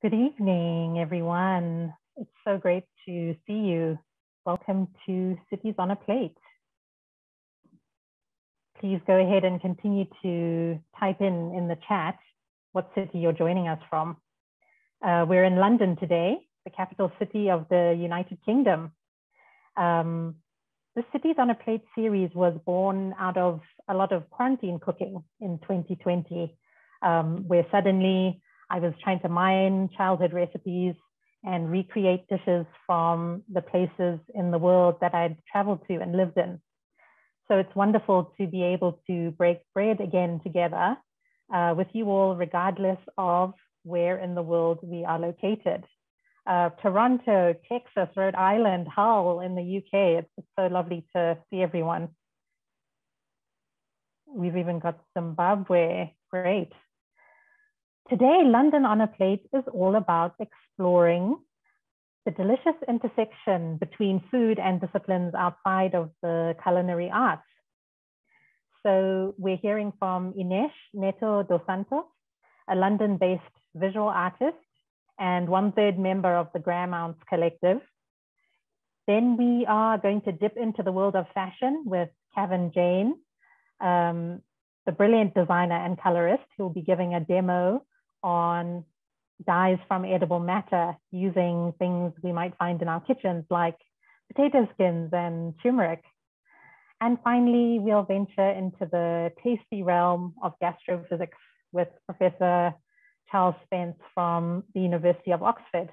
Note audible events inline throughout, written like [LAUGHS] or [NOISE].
Good evening, everyone. It's so great to see you. Welcome to Cities on a Plate. Please go ahead and continue to type in in the chat what city you're joining us from. Uh, we're in London today, the capital city of the United Kingdom. Um, the Cities on a Plate series was born out of a lot of quarantine cooking in 2020, um, where suddenly I was trying to mine childhood recipes and recreate dishes from the places in the world that I'd traveled to and lived in. So it's wonderful to be able to break bread again together uh, with you all, regardless of where in the world we are located. Uh, Toronto, Texas, Rhode Island, Hull in the UK. It's, so lovely to see everyone. We've even got Zimbabwe. Great. Today, London on a Plate is all about exploring the delicious intersection between food and disciplines outside of the culinary arts. So we're hearing from Ines Neto dos Santos, a London-based visual artist and one-third member of the Gramounce Collective. Then we are going to dip into the world of fashion with Cavan Jayne, um, the brilliant designer and colorist who will be giving a demo on dyes from edible matter using things we might find in our kitchens like potato skins and turmeric. And finally, we'll venture into the tasty realm of gastrophysics with Professor Charles Spence from the University of Oxford,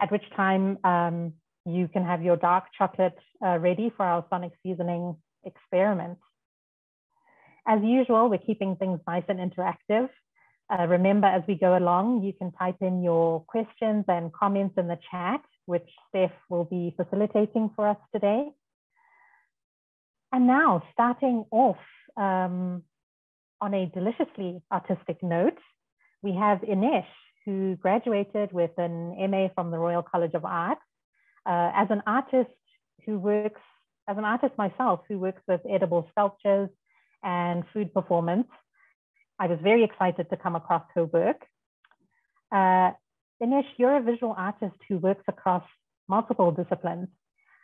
at which time um, you can have your dark chocolate uh, ready for our sonic seasoning experiment. As usual, we're keeping things nice and interactive. Uh, remember, as we go along, you can type in your questions and comments in the chat, which Steph will be facilitating for us today. And now, starting off um, on a deliciously artistic note, we have Ines, who graduated with an MA from the Royal College of Art. Uh, as an artist who works, as an artist myself, who works with edible sculptures and food performance, I was very excited to come across her work. Uh, Ines, you're a visual artist who works across multiple disciplines.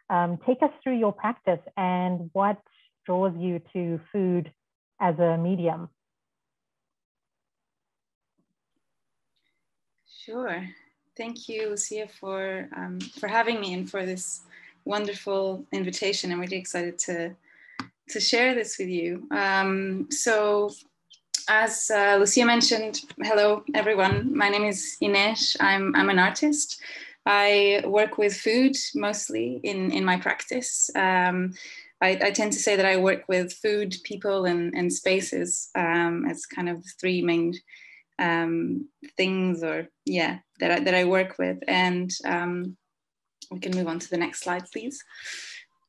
Um, take us through your practice and what draws you to food as a medium. Sure. Thank you, Lucia, for, um, for having me and for this wonderful invitation. I'm really excited to, to share this with you. Um, so as uh, Lucia mentioned, hello everyone. My name is Ines. I'm, I'm an artist. I work with food mostly in, in my practice. Um, I, I, tend to say that I work with food, people, and, and spaces um, as kind of three main um, things, or yeah, that I, that I work with. And um, we can move on to the next slide, please.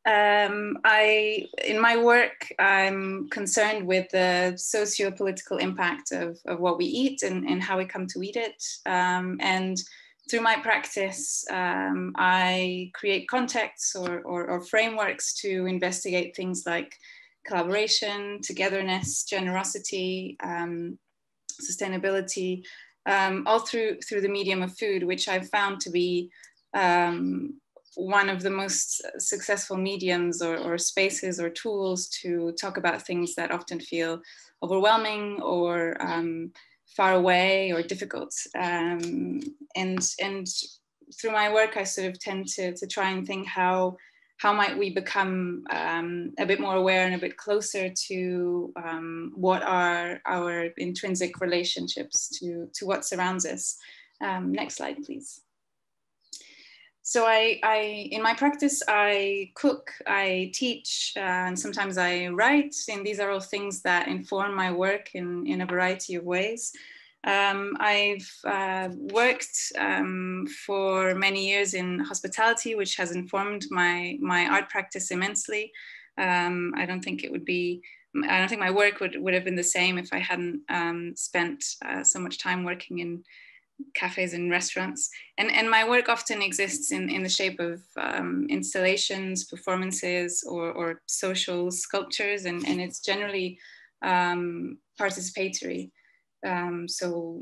Um, I, in my work, I'm concerned with the socio-political impact of, of what we eat and, and how we come to eat it. Um, and through my practice, um, I create contexts or, or, or, frameworks to investigate things like collaboration, togetherness, generosity, um, sustainability, um, all through, through the medium of food, which I've found to be um, one of the most successful mediums or, or, spaces or tools to talk about things that often feel overwhelming or um, far away or difficult. Um, and, and through my work, I sort of tend to, to try and think how, how might we become um, a bit more aware and a bit closer to um, what are our intrinsic relationships to, to what surrounds us. Um, next slide, please so I, I, in my practice, I cook, I teach, uh, and sometimes I write, and these are all things that inform my work in, in a variety of ways. Um, I've uh, worked um, for many years in hospitality, which has informed my, my art practice immensely. Um, I don't think it would be, I don't think my work would, would have been the same if I hadn't um, spent uh, so much time working in cafes and restaurants. And, and my work often exists in, in the shape of um, installations, performances, or, or social sculptures, and, and it's generally um, participatory. Um, so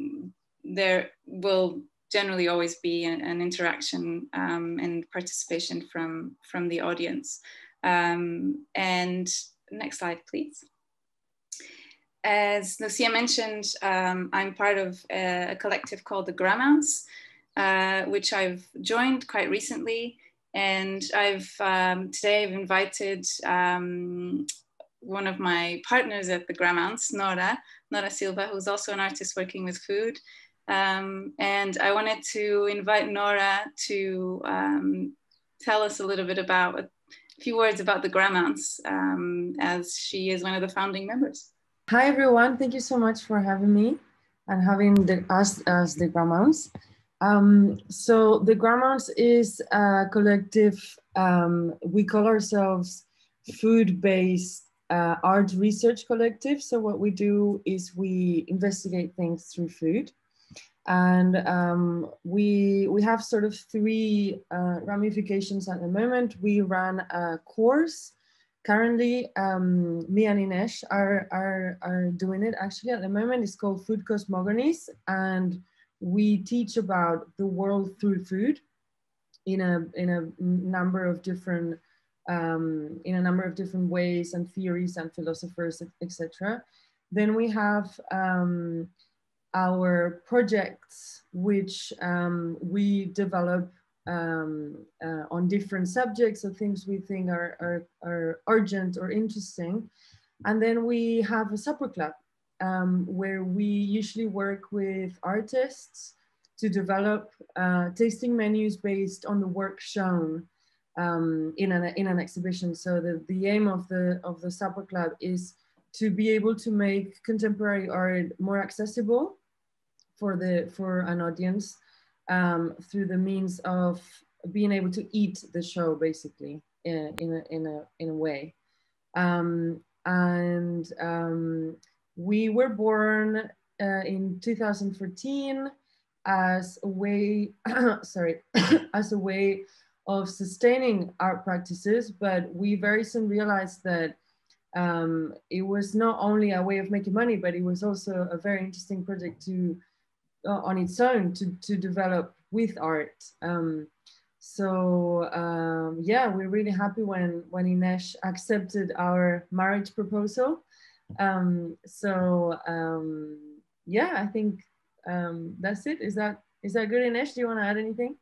there will generally always be an, an interaction um, and participation from, from the audience. Um, and next slide, please. As Lucia mentioned, um, I'm part of a, a, collective called the Gramounce, uh, which I've joined quite recently. And I've um, today I've invited um, one of my partners at the Gramounce, Nora, Nora Silva, who's also an artist working with food. Um, and I wanted to invite Nora to um, tell us a little bit about a few words about the Gramounce, um, as she is one of the founding members. Hi everyone, thank you so much for having me and having the, us as the Gramounce. Um, so the Gramounce is a collective, um, we call ourselves food-based uh, art research collective. So what we do is we investigate things through food. And um, we, we have sort of three uh, ramifications at the moment. We run a course. Currently, um, me and Ines are, are, are doing it actually at the moment. It's called Food Cosmogonies. And we teach about the world through food in a, in a number of different um, in a number of different ways and theories and philosophers, etc. Then we have um, our projects, which um, we develop um, uh, on different subjects or things we think are, are, are, urgent or interesting. And then we have a supper club um, where we usually work with artists to develop uh, tasting menus based on the work shown um, in an in an exhibition. So the, the aim of the of the supper club is to be able to make contemporary art more accessible for the for an audience um, through the means of being able to eat the show basically in, in a in a in a way. Um, and um, we were born uh, in 2014 as a way [COUGHS] sorry [COUGHS] as a way of sustaining art practices, but we very soon realized that um, it was not only a way of making money, but it was also a very interesting project to, uh, on its own, to, to develop with art. Um, so um, yeah, we're really happy when when Ines accepted our marriage proposal. Um, so um, yeah, I think um, that's it. Is that is that good, Ines? Do you want to add anything?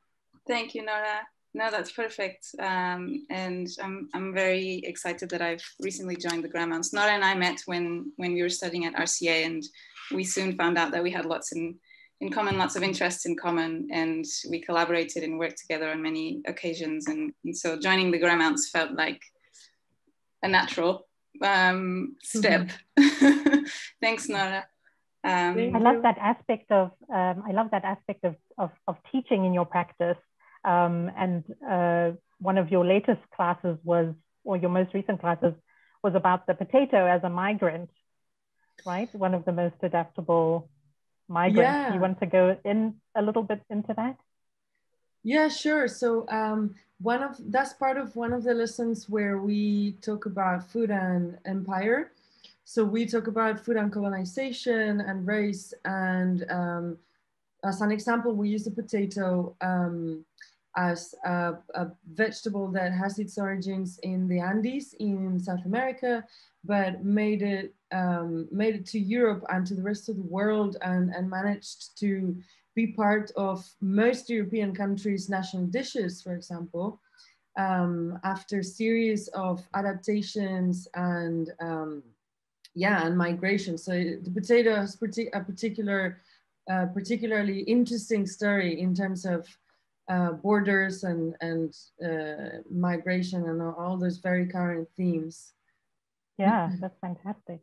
Thank you, Nora. No, that's perfect. Um, and I'm, I'm very excited that I've recently joined the Gramounce. Nora and I met when, when we were studying at RCA and we soon found out that we had lots in, in common, lots of interests in common, and we collaborated and worked together on many occasions. And, and so joining the Gramounce felt like a natural um, step. Mm-hmm. [LAUGHS] Thanks, Nora. Um, I love that aspect of um, I love that aspect of, of, of teaching in your practice um, and uh, one of your latest classes was, or your most recent classes, was about the potato as a migrant, right? One of the most adaptable migrants. Yeah. You want to go in a little bit into that? Yeah, sure. So um, one of that's part of one of the lessons where we talk about food and empire. So we talk about food and colonization and race. And um, as an example, we use the potato um, as a, a, vegetable that has its origins in the Andes in South America, but made it um, made it to Europe and to the rest of the world, and, and managed to be part of most European countries' national dishes, for example, um, after series of adaptations and um, yeah, and migration. So the potato has a particular, uh, particularly interesting story in terms of uh, borders and, and uh, migration and all those very current themes. Yeah, [LAUGHS] that's fantastic.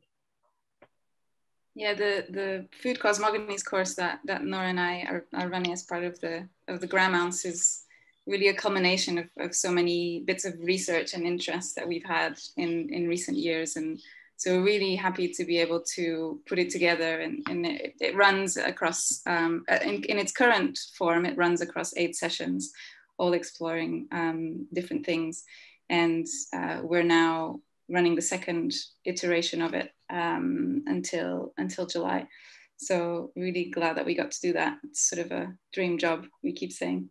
Yeah, the, the food cosmogonies course that, that Nora and I are, are running as part of the of the Gramounce is really a culmination of, of so many bits of research and interest that we've had in, in recent years and so we're really happy to be able to put it together and, and it, it, runs across, um, in, in, its current form, it runs across eight sessions, all exploring um, different things. And uh, we're now running the second iteration of it um, until, until July. So really glad that we got to do that. It's sort of a dream job, we keep saying.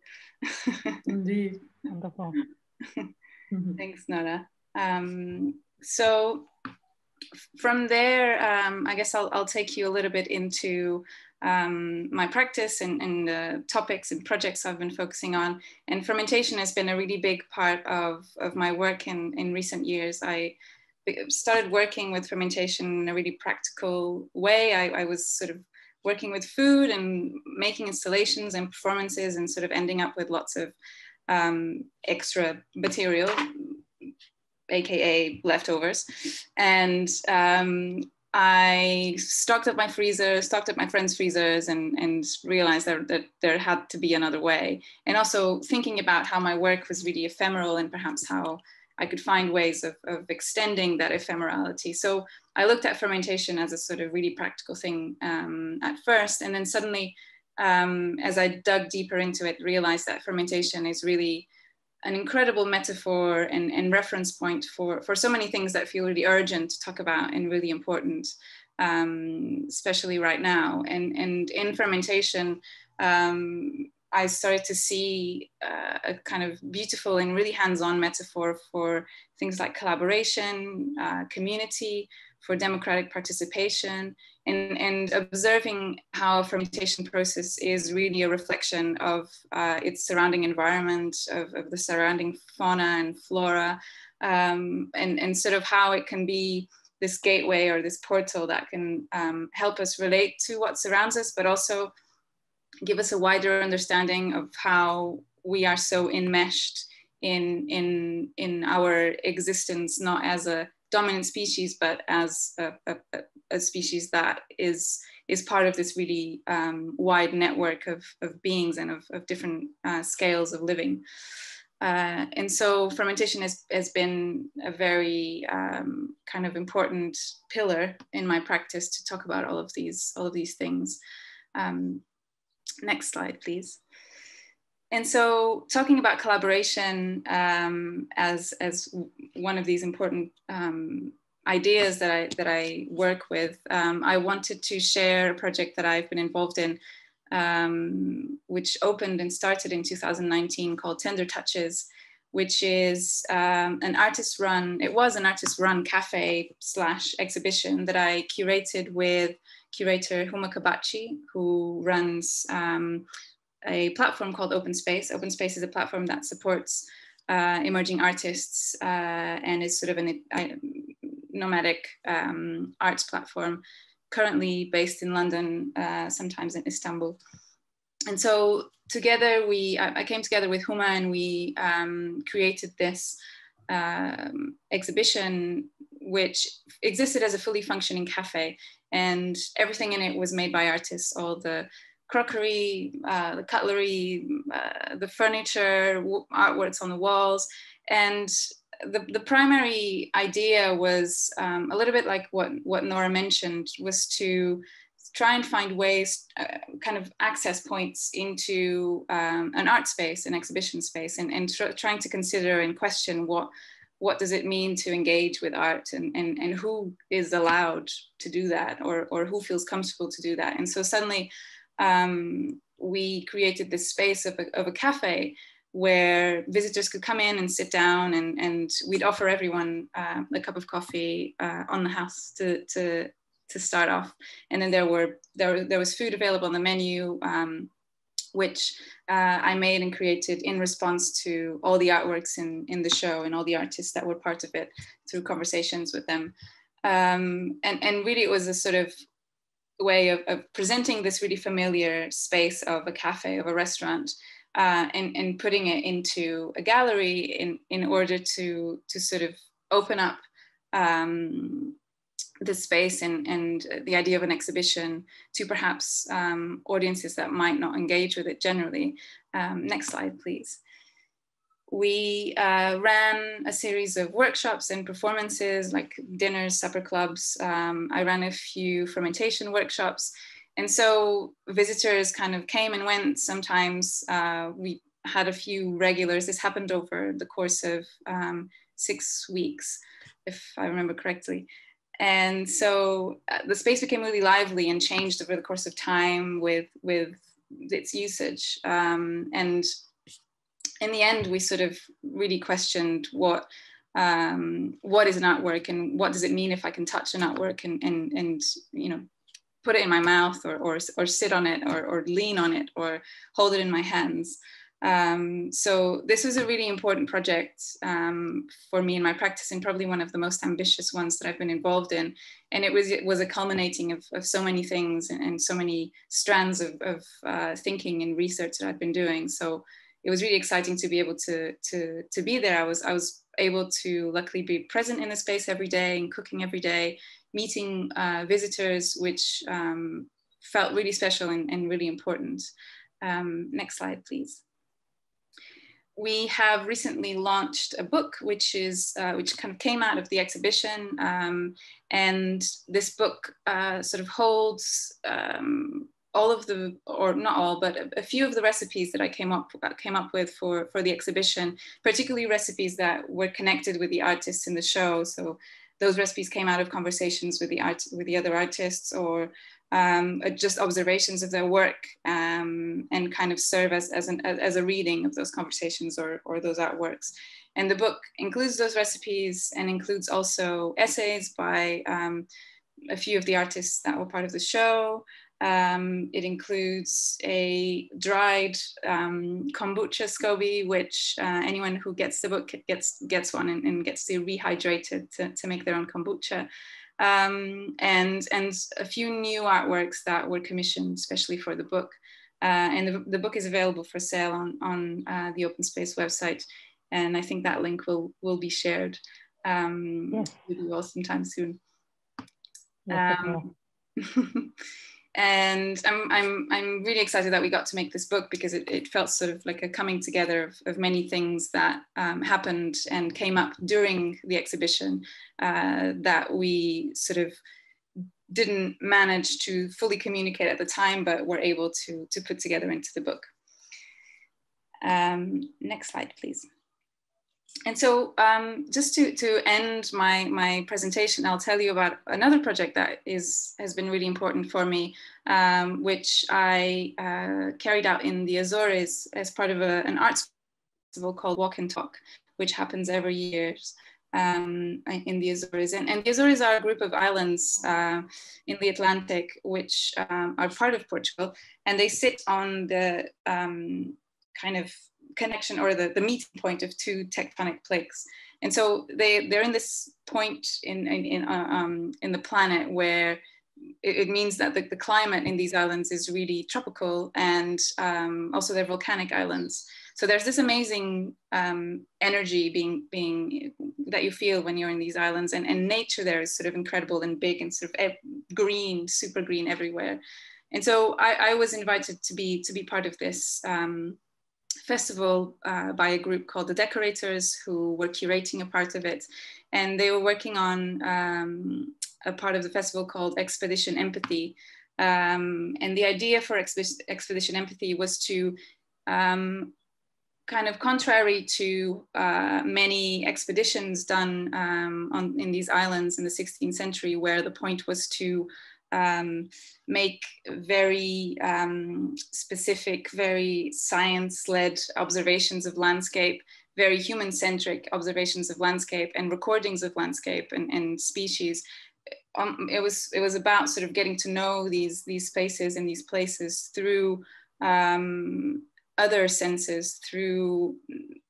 [LAUGHS] Indeed. Wonderful. [LAUGHS] Thanks, Nora. Um, so from there, um, I guess I'll, I'll take you a little bit into um, my practice and, and the topics and projects I've been focusing on. And fermentation has been a really big part of, of my work in, in recent years. I started working with fermentation in a really practical way. I, I was sort of working with food and making installations and performances and sort of ending up with lots of um, extra material, aka leftovers. And um, I stocked up my freezer, stocked up my friends' freezers, and, and realized that, that there had to be another way. And also thinking about how my work was really ephemeral and perhaps how I could find ways of, of extending that ephemerality. So I looked at fermentation as a sort of really practical thing um, at first. And then suddenly, um, as I dug deeper into it, realized that fermentation is really an incredible metaphor and, and reference point for, for so many things that feel really urgent to talk about and really important, um, especially right now. And, and in fermentation, um, I started to see uh, a kind of beautiful and really hands-on metaphor for things like collaboration, uh, community, for democratic participation, and, and observing how a fermentation process is really a reflection of uh, its surrounding environment, of, of, the surrounding fauna and flora, um, and, and sort of how it can be this gateway or this portal that can um, help us relate to what surrounds us, but also give us a wider understanding of how we are so enmeshed in in in our existence not as a dominant species but as a, a, a species that is is part of this really um, wide network of, of beings and of, of different uh, scales of living uh, and so fermentation has, has been a very um, kind of important pillar in my practice to talk about all of these all of these things um, Next slide, please. And so talking about collaboration um, as, as one of these important um, ideas that I, that I work with, um, I wanted to share a project that I've been involved in, um, which opened and started in 2019 called Tender Touches, which is um, an artist run, it was an artist run cafe slash exhibition that I curated with curator Huma Kabakci, who runs um, a platform called Open Space. Open Space is a platform that supports uh, emerging artists uh, and is sort of a nomadic um, arts platform, currently based in London, uh, sometimes in Istanbul. And so together we, I, came together with Huma and we um, created this um, exhibition which existed as a fully functioning cafe and everything in it was made by artists all the crockery uh, the cutlery uh, the furniture artworks on the walls and the, the primary idea was um, a little bit like what, what Nora mentioned was to try and find ways, uh, kind of access points into um, an art space, an exhibition space, and, and tr trying to consider and question what what does it mean to engage with art and, and, and who is allowed to do that or, or who feels comfortable to do that. And so suddenly um, we created this space of a, of a cafe where visitors could come in and sit down and, and we'd offer everyone uh, a cup of coffee uh, on the house to, to, to start off. And then there were, there, there was food available on the menu. Um, which uh, I made and created in response to all the artworks in, in the show and all the artists that were part of it through conversations with them. Um, and, and really it was a sort of way of, of, presenting this really familiar space of a cafe, of a restaurant, uh, and, and putting it into a gallery in, in order to, to sort of open up um, the space and, and the idea of an exhibition to perhaps um, audiences that might not engage with it generally. Um, next slide, please. We uh, ran a series of workshops and performances like dinners, supper clubs. Um, I ran a few fermentation workshops. And so visitors kind of came and went. Sometimes uh, we had a few regulars. This happened over the course of um, six weeks, if I remember correctly and so uh, the space became really lively and changed over the course of time with with its usage um, and in the end we sort of really questioned what um, what is an artwork and what does it mean if I can touch an artwork and and and you know put it in my mouth or or, or sit on it or, or lean on it or hold it in my hands um, so this was a really important project um, for me in my practice and probably one of the most ambitious ones that I've been involved in. And it was it was a culminating of, of so many things and, and so many strands of, of uh, thinking and research that I've been doing. So it was really exciting to be able to, to, to be there. I was, I was able to luckily be present in the space every day and cooking every day, meeting uh, visitors, which um, felt really special and, and really important. Um, next slide, please we have recently launched a book which is uh, which kind of came out of the exhibition um, and this book uh, sort of holds um, all of the or not all but a, a, few of the recipes that I came up uh, came up with for for the exhibition particularly recipes that were connected with the artists in the show so those recipes came out of conversations with the art with the other artists or um, uh, just observations of their work um, and kind of serve as, as, an, as a reading of those conversations or, or those artworks. And the book includes those recipes and includes also essays by um, a few of the artists that were part of the show. Um, it includes a dried um, kombucha SCOBY, which uh, anyone who gets the book gets gets one and, and gets to rehydrated to, to make their own kombucha um, and, and a few new artworks that were commissioned especially for the book. Uh, and the, the, book is available for sale on, on uh, the Open Space website. And I think that link will, will be shared um, yes. with you all sometime soon. Um, [LAUGHS] and I'm, I'm, I'm really excited that we got to make this book because it, it felt sort of like a coming together of, of many things that um, happened and came up during the exhibition uh, that we sort of didn't manage to fully communicate at the time, but were able to, to put together into the book. Um, next slide, please and so um, just to, to end my, my presentation, I'll tell you about another project that is, has been really important for me, um, which I uh, carried out in the Azores as part of a, an arts festival called Walk and Talk, which happens every year um, in the Azores. And, and, the Azores are a group of islands uh, in the Atlantic, which um, are part of Portugal, and they sit on the um, kind of connection or the, the meeting point of two tectonic plates. And so they, they're in this point in, in, in, uh, um, in the planet where it, it means that the, the, climate in these islands is really tropical and um, also they're volcanic islands. So there's this amazing um, energy being, being that you feel when you're in these islands and, and nature there is sort of incredible and big and sort of green, super green everywhere. And so I, I was invited to be, to be part of this um, festival uh, by a group called the Decorators who were curating a part of it. And they were working on um, a part of the festival called Expedition Empathy. Um, and the idea for Expedition Empathy was to um, kind of contrary to uh, many expeditions done um, on, in these islands in the 16th century, where the point was to um, make very um, specific, very science-led observations of landscape, very human-centric observations of landscape and recordings of landscape and, and species. Um, it was it was about sort of getting to know these these spaces and these places through um, other senses, through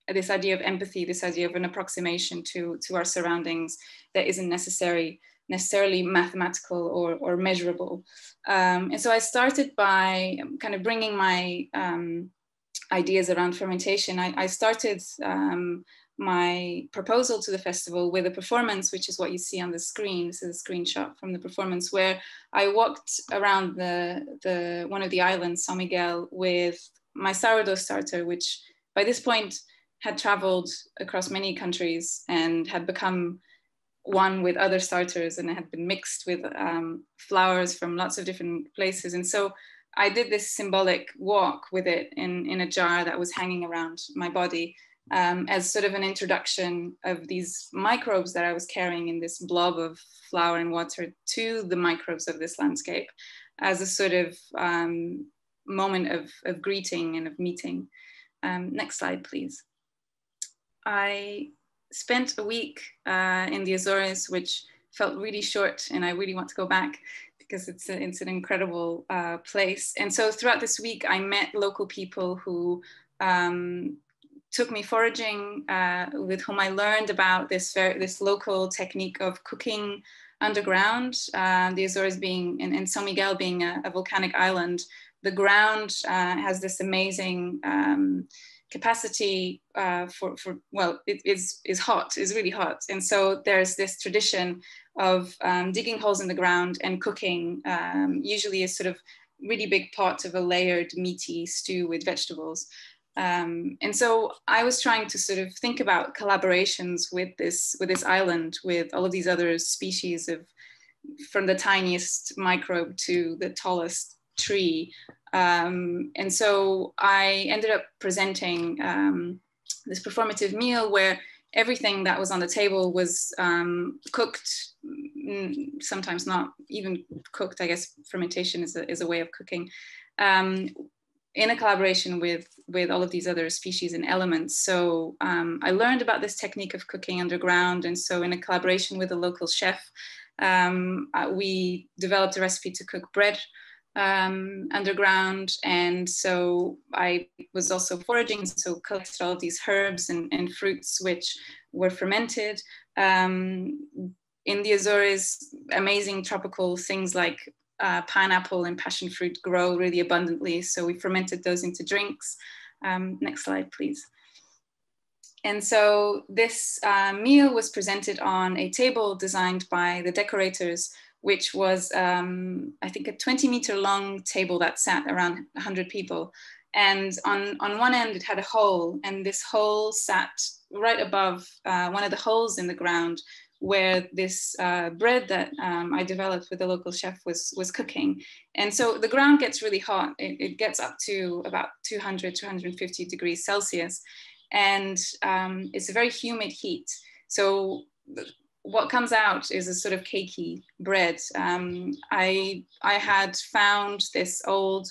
this idea of empathy, this idea of an approximation to to our surroundings that isn't necessary necessarily mathematical or, or measurable. Um, and so I started by kind of bringing my um, ideas around fermentation. I, I started um, my proposal to the festival with a performance, which is what you see on the screen. This is a screenshot from the performance where I walked around the, the one of the islands, São Miguel, with my sourdough starter, which by this point had traveled across many countries and had become one with other starters and it had been mixed with um, flours from lots of different places. And so I did this symbolic walk with it in, in a jar that was hanging around my body um, as sort of an introduction of these microbes that I was carrying in this blob of flour and water to the microbes of this landscape as a sort of um, moment of, of greeting and of meeting. Um, next slide, please. I spent a week uh, in the Azores, which felt really short, and I really want to go back because it's, a, it's an incredible uh, place. And so throughout this week, I met local people who um, took me foraging, uh, with whom I learned about this, this local technique of cooking underground. Uh, the Azores being, and, and São Miguel being a, a volcanic island, the ground uh, has this amazing um, capacity uh, for, for, well, it is, is hot, is really hot. And so there's this tradition of um, digging holes in the ground and cooking, um, usually a sort of really big pot of a layered meaty stew with vegetables. Um, and so I was trying to sort of think about collaborations with this with this island, with all of these other species of, from the tiniest microbe to the tallest tree. Um, and so I ended up presenting um, this performative meal where everything that was on the table was um, cooked, mm, sometimes not even cooked. I guess fermentation is a, is a way of cooking um, in a collaboration with, with all of these other species and elements. So um, I learned about this technique of cooking underground. And so in a collaboration with a local chef, um, uh, we developed a recipe to cook bread um, underground. And so I was also foraging, so collected all these herbs and, and fruits which were fermented. Um, in the Azores, amazing tropical things like uh, pineapple and passion fruit grow really abundantly. So we fermented those into drinks. Um, next slide, please. And so this uh, meal was presented on a table designed by the decorators which was, um, I think, a 20 meter long table that sat around 100 people. And on, on one end, it had a hole, and this hole sat right above uh, one of the holes in the ground where this uh, bread that um, I developed with the local chef was, was cooking. And so the ground gets really hot. It, it gets up to about 200, 250 degrees Celsius. And um, it's a very humid heat. So what comes out is a sort of cakey bread. Um, I, I had found this old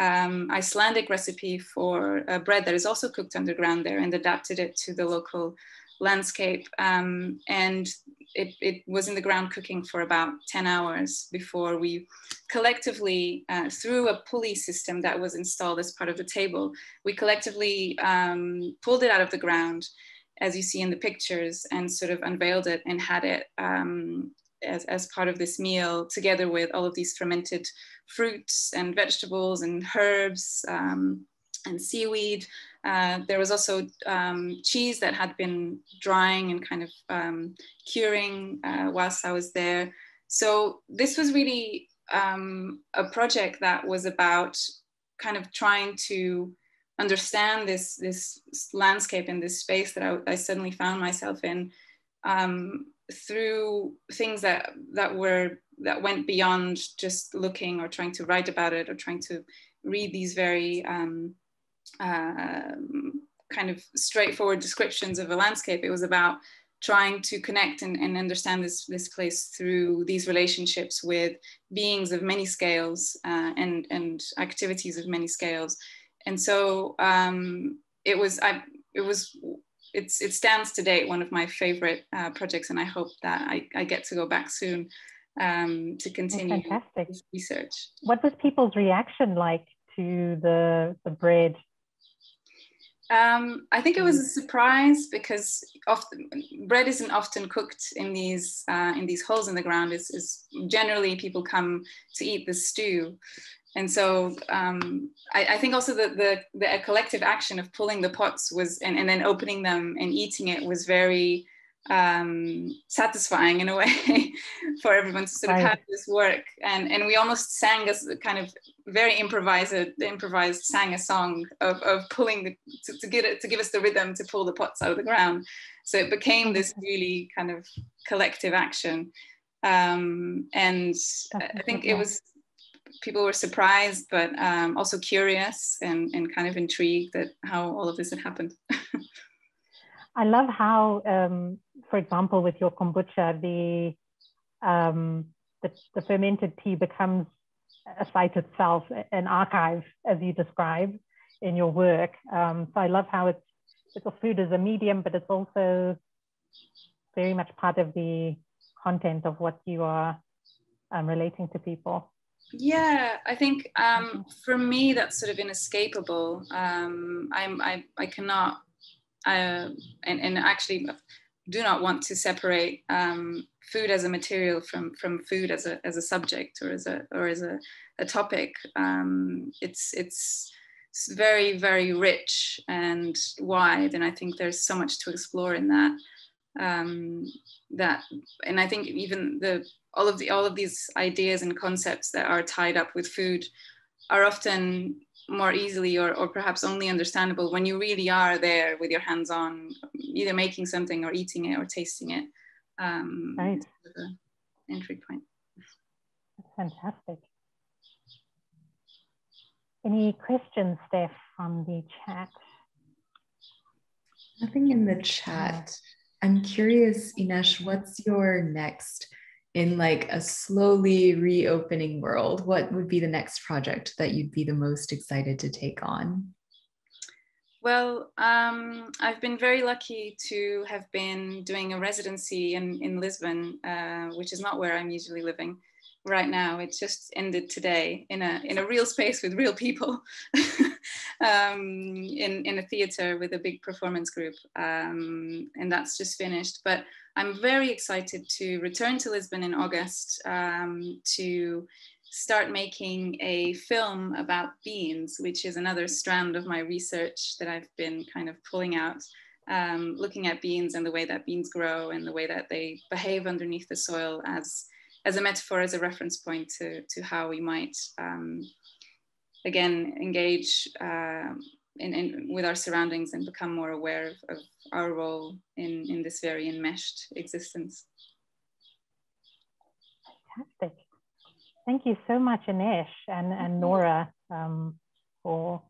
um, Icelandic recipe for bread that is also cooked underground there and adapted it to the local landscape. Um, and it, it, was in the ground cooking for about 10 hours before we collectively, uh, through a pulley system that was installed as part of the table, we collectively um, pulled it out of the ground as you see in the pictures, and sort of unveiled it and had it um, as, as part of this meal, together with all of these fermented fruits and vegetables and herbs um, and seaweed. Uh, there was also um, cheese that had been drying and kind of um, curing uh, whilst I was there. So this was really um, a project that was about kind of trying to understand this this landscape and this space that I, I suddenly found myself in um, through things that that were that went beyond just looking or trying to write about it or trying to read these very um, uh, kind of straightforward descriptions of a landscape. It was about trying to connect and, and understand this, this place through these relationships with beings of many scales uh, and, and activities of many scales and so um, it was I it was it's it stands to date one of my favorite uh, projects, and I hope that I, I get to go back soon um, to continue research. What was people's reaction like to the the bread? Um, I think it was a surprise because often bread isn't often cooked in these uh, in these holes in the ground. Is is generally people come to eat the stew, and so um, I, I, think also that the, the collective action of pulling the pots was and, and then opening them and eating it was very um, satisfying in a [LAUGHS] way for everyone to sort of have this work. And and we almost sang as kind of very improvised improvised sang a song of, of pulling the, to, to get it to give us the rhythm to pull the pots out of the ground. So it became this really kind of collective action. Um, and I think it was people were surprised, but um, also curious and, and kind of intrigued at how all of this had happened. [LAUGHS] I love how, um, for example, with your kombucha, the, um, the, the fermented tea becomes a site itself, an archive, as you describe in your work. Um, so I love how it's, it's a food as a medium, but it's also very much part of the content of what you are um, relating to people. Yeah, I think um, for me that's sort of inescapable. Um, I'm, I, I cannot, uh, and, and actually do not want to separate um, food as a material from from food as a as a subject or as a or as a, a topic. Um, it's it's it's very very rich and wide, and I think there's so much to explore in that. Um, that and I think even the all of the all of these ideas and concepts that are tied up with food are often more easily or, or perhaps only understandable when you really are there with your hands on either making something or eating it or tasting it. Um, right. the entry point. Fantastic. Any questions steph from the chat? Nothing in the chat. I'm curious Ines what's your next in like a slowly reopening world, what would be the next project that you'd be the most excited to take on? Well, um, I've been very lucky to have been doing a residency in, in Lisbon, uh, which is not where I'm usually living right now. It just ended today in a, in a real space with real people [LAUGHS] um, in, in a theater with a big performance group. Um, and that's just finished. But I'm very excited to return to Lisbon in August um, to start making a film about beans, which is another strand of my research that I've been kind of pulling out, um, looking at beans and the way that beans grow and the way that they behave underneath the soil as, as a metaphor, as a reference point to, to how we might, um, again, engage uh, in, in, with our surroundings and become more aware of, of our role in, in this very enmeshed existence. Fantastic. Thank you so much, Ines and, and Nora, um, for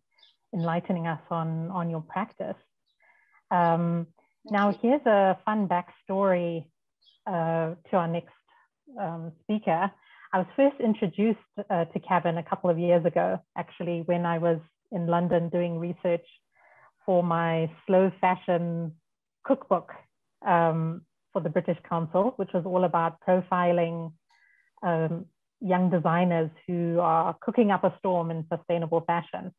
enlightening us on, on your practice. Um, now, here's a fun backstory uh, to our next um, speaker. I was first introduced uh, to Cavan a couple of years ago, actually, when I was in London doing research for my slow fashion cookbook um, for the British Council, which was all about profiling um, young designers who are cooking up a storm in sustainable fashion.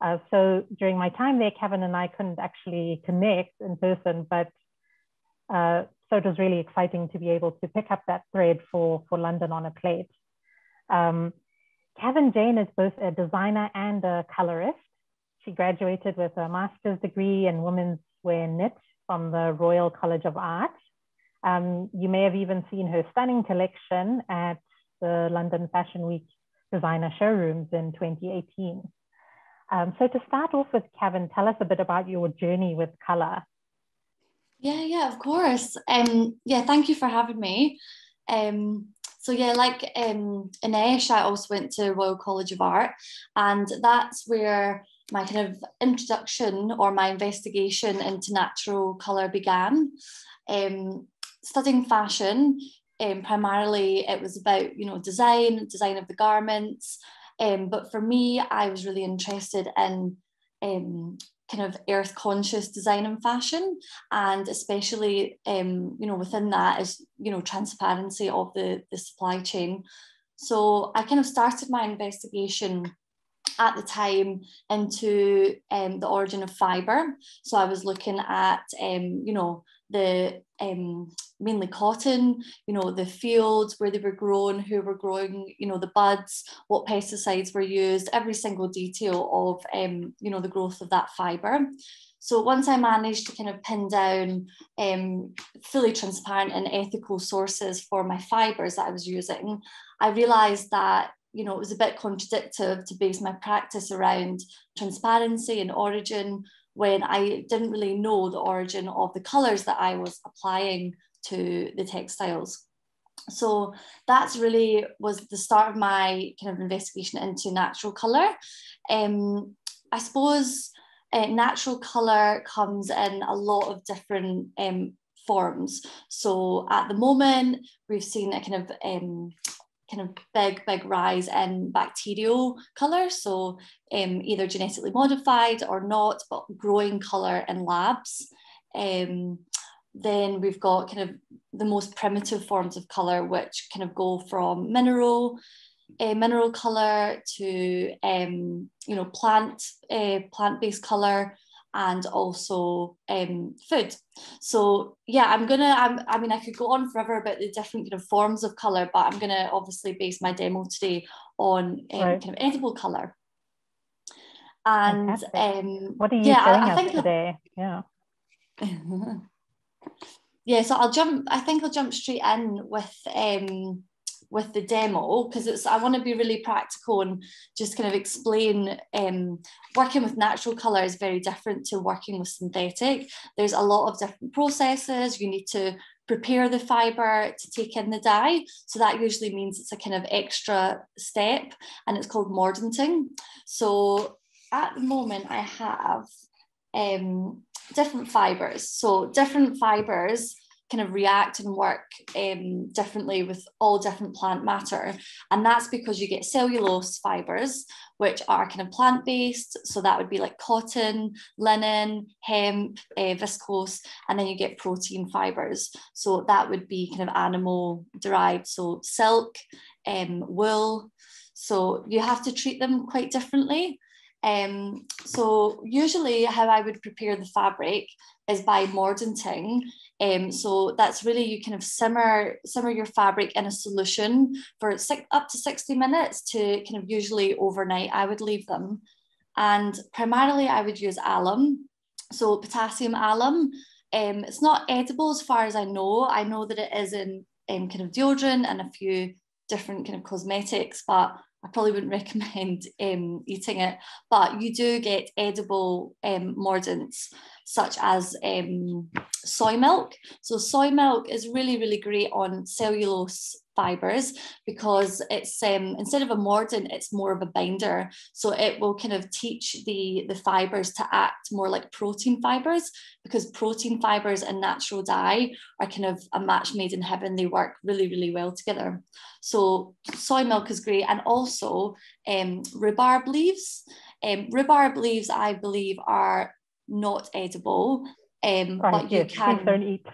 Uh, so during my time there, Cavan and I couldn't actually connect in person, but uh, so it was really exciting to be able to pick up that thread for, for London on a plate. Um, Cavan Jayne is both a designer and a colorist. She graduated with a master's degree in women's wear knit from the Royal College of Art. Um, you may have even seen her stunning collection at the London Fashion Week designer showrooms in 2018. Um, so to start off with, Cavan, tell us a bit about your journey with color. Yeah, yeah, of course. Um, yeah, thank you for having me. Um, so yeah, like um, I also went to Royal College of Art, and that's where my kind of introduction or my investigation into natural colour began. Um, studying fashion, um, primarily it was about you know design, design of the garments. Um, but for me, I was really interested in um, kind of earth conscious design and fashion. And especially um, you know within that is you know transparency of the, the supply chain. So i kind of started my investigation at the time into um, the origin of fiber. So i was looking at um, you know the um, mainly cotton, you know, the fields where they were grown, who were growing, you know, the buds, what pesticides were used, every single detail of, um, you know, the growth of that fibre. So once I managed to kind of pin down um, fully transparent and ethical sources for my fibres that I was using, I realised that you know it was a bit contradictory to base my practice around transparency and origin when I didn't really know the origin of the colours that I was applying to the textiles. So that's really was the start of my kind of investigation into natural colour. Um, I suppose uh, natural colour comes in a lot of different um, forms. So at the moment, we've seen a kind of um, kind of big, big rise in bacterial colour. So um, either genetically modified or not, but growing colour in labs. Um, then we've got kind of the most primitive forms of colour, which kind of go from mineral, uh, mineral colour to um, you know plant uh, plant-based colour and also um, food. So yeah, I'm gonna. I'm, I mean, I could go on forever about the different kind of forms of color, but I'm gonna obviously base my demo today on um, right. kind of edible color. And um, what are you yeah, I, I us today? Yeah. [LAUGHS] yeah, so I'll jump. I think I'll jump straight in with um, with the demo because it's I want to be really practical and just kind of explain um, working with natural colour is very different to working with synthetic. There's a lot of different processes. You need to prepare the fibre to take in the dye. So that usually means it's a kind of extra step and it's called mordanting. So at the moment I have um, different fibres. So different fibres kind of react and work um, differently with all different plant matter. And that's because you get cellulose fibers, which are kind of plant based. So that would be like cotton, linen, hemp, uh, viscose, and then you get protein fibers. So that would be kind of animal derived. So silk, um, wool. So you have to treat them quite differently. Um, so usually how I would prepare the fabric is by mordanting. Um, so that's really you kind of simmer simmer your fabric in a solution for six, up to 60 minutes to kind of usually overnight I would leave them. And primarily I would use alum, so potassium alum. Um, it's not edible as far as I know. I know that it is in um, kind of deodorant and a few different kind of cosmetics, but I probably wouldn't [LAUGHS] recommend um, eating it, but you do get edible um, mordants such as um, soy milk. So soy milk is really, really great on cellulose fibers because it's um, instead of a mordant, it's more of a binder. So it will kind of teach the, the fibers to act more like protein fibers because protein fibers and natural dye are kind of a match made in heaven. They work really, really well together. So soy milk is great. And also um, rhubarb leaves. Um, rhubarb leaves, I believe, are not edible. Um, but you [LAUGHS] can. Don't eat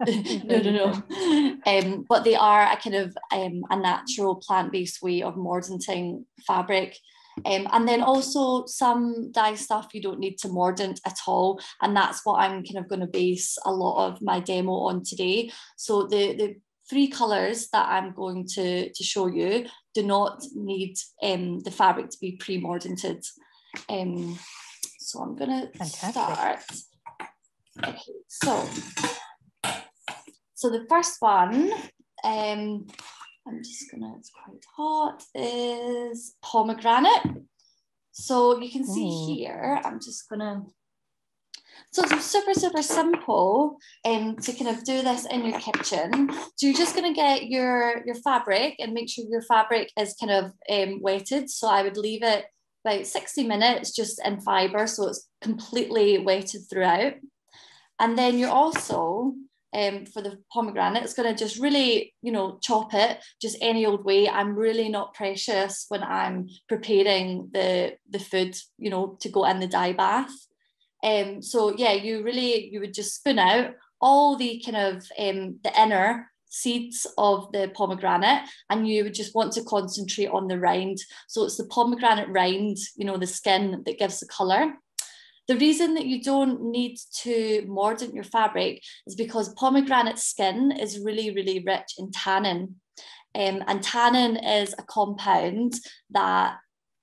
[LAUGHS] no, [LAUGHS] no, no. Um, but they are a kind of um, a natural plant-based way of mordanting fabric. Um, and then also some dye stuff you don't need to mordant at all. And that's what I'm kind of going to base a lot of my demo on today. So the, the three colours that I'm going to, to show you do not need um, the fabric to be pre-mordanted. Um, so I'm going to start. Okay, so so the first one, um, I'm just gonna, it's quite hot, is pomegranate. So you can see mm. here, I'm just gonna, so it's super, super simple um, to kind of do this in your kitchen. So you're just gonna get your, your fabric and make sure your fabric is kind of um, wetted. So I would leave it about 60 minutes just in fiber. So it's completely wetted throughout. And then you're also um, for the pomegranate. It's going to just really, you know, chop it just any old way. I'm really not precious when I'm preparing the the food, you know, to go in the dye bath. Um, so yeah, you really you would just spoon out all the kind of um, the inner seeds of the pomegranate and you would just want to concentrate on the rind so it's the pomegranate rind you know the skin that gives the color the reason that you don't need to mordant your fabric is because pomegranate skin is really, really rich in tannin. Um, and tannin is a compound that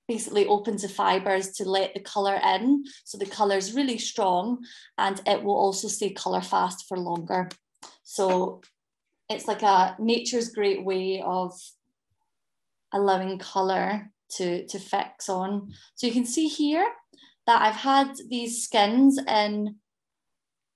basically opens the fibers to let the color in. So the color is really strong and it will also stay color fast for longer. So it's like a nature's great way of allowing color to, to fix on. So you can see here, that I've had these skins in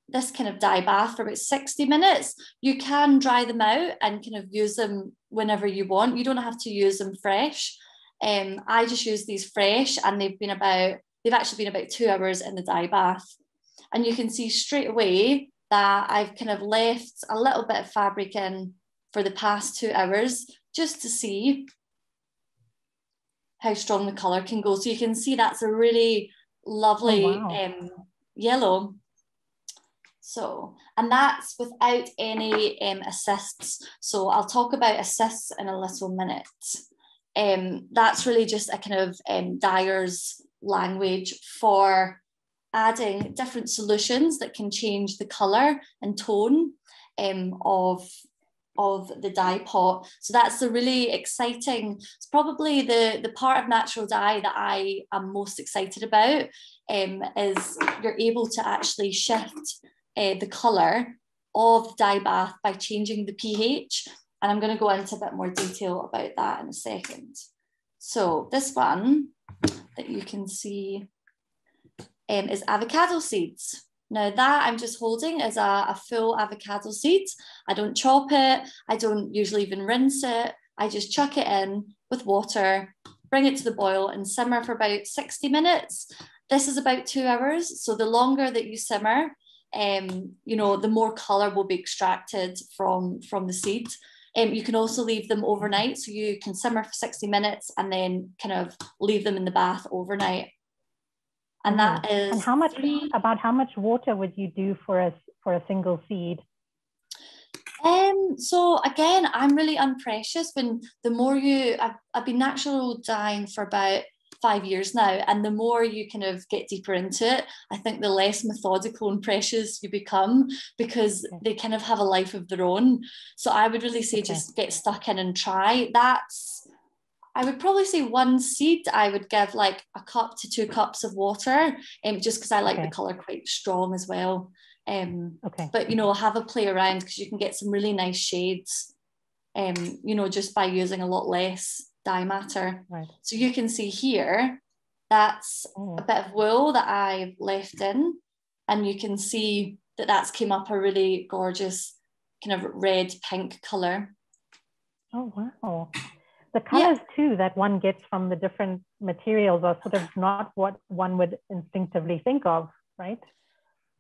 this kind of dye bath for about 60 minutes. You can dry them out and kind of use them whenever you want. You don't have to use them fresh. Um, I just use these fresh and they've been about, they've actually been about two hours in the dye bath. And you can see straight away that I've kind of left a little bit of fabric in for the past two hours just to see how strong the colour can go. So you can see that's a really lovely oh, wow. um, yellow. So, and that's without any um, assists. So I'll talk about assists in a little minute. Um, that's really just a kind of um, dyer's language for adding different solutions that can change the colour and tone um, of of the dye pot. So that's the really exciting, it's probably the, the part of natural dye that I am most excited about um, is you're able to actually shift uh, the colour of the dye bath by changing the pH. And I'm going to go into a bit more detail about that in a second. So this one that you can see um, is avocado seeds. Now that I'm just holding is a, a full avocado seed. I don't chop it. I don't usually even rinse it. I just chuck it in with water, bring it to the boil and simmer for about 60 minutes. This is about two hours. So the longer that you simmer, um, you know, the more color will be extracted from, from the seed. Um, you can also leave them overnight. So you can simmer for 60 minutes and then kind of leave them in the bath overnight. And that mm. is and how much three... about how much water would you do for a for a single seed? Um, so again, I'm really unprecious. When the more you, I've, I've been natural dyeing for about five years now and the more you kind of get deeper into it i think the less methodical and precious you become because they kind of have a life of their own so i would really say just get stuck in and try that's I would probably say one seed I would give like a cup to two cups of water, um, just because I like okay. the colour quite strong as well. Um, okay. But you know, have a play around because you can get some really nice shades, um, you know, just by using a lot less dye matter. Right. So you can see here, that's oh. a bit of wool that I've left in, and you can see that that's came up a really gorgeous kind of red pink colour. Oh wow! The colors yeah. too that one gets from the different materials are sort of not what one would instinctively think of, right?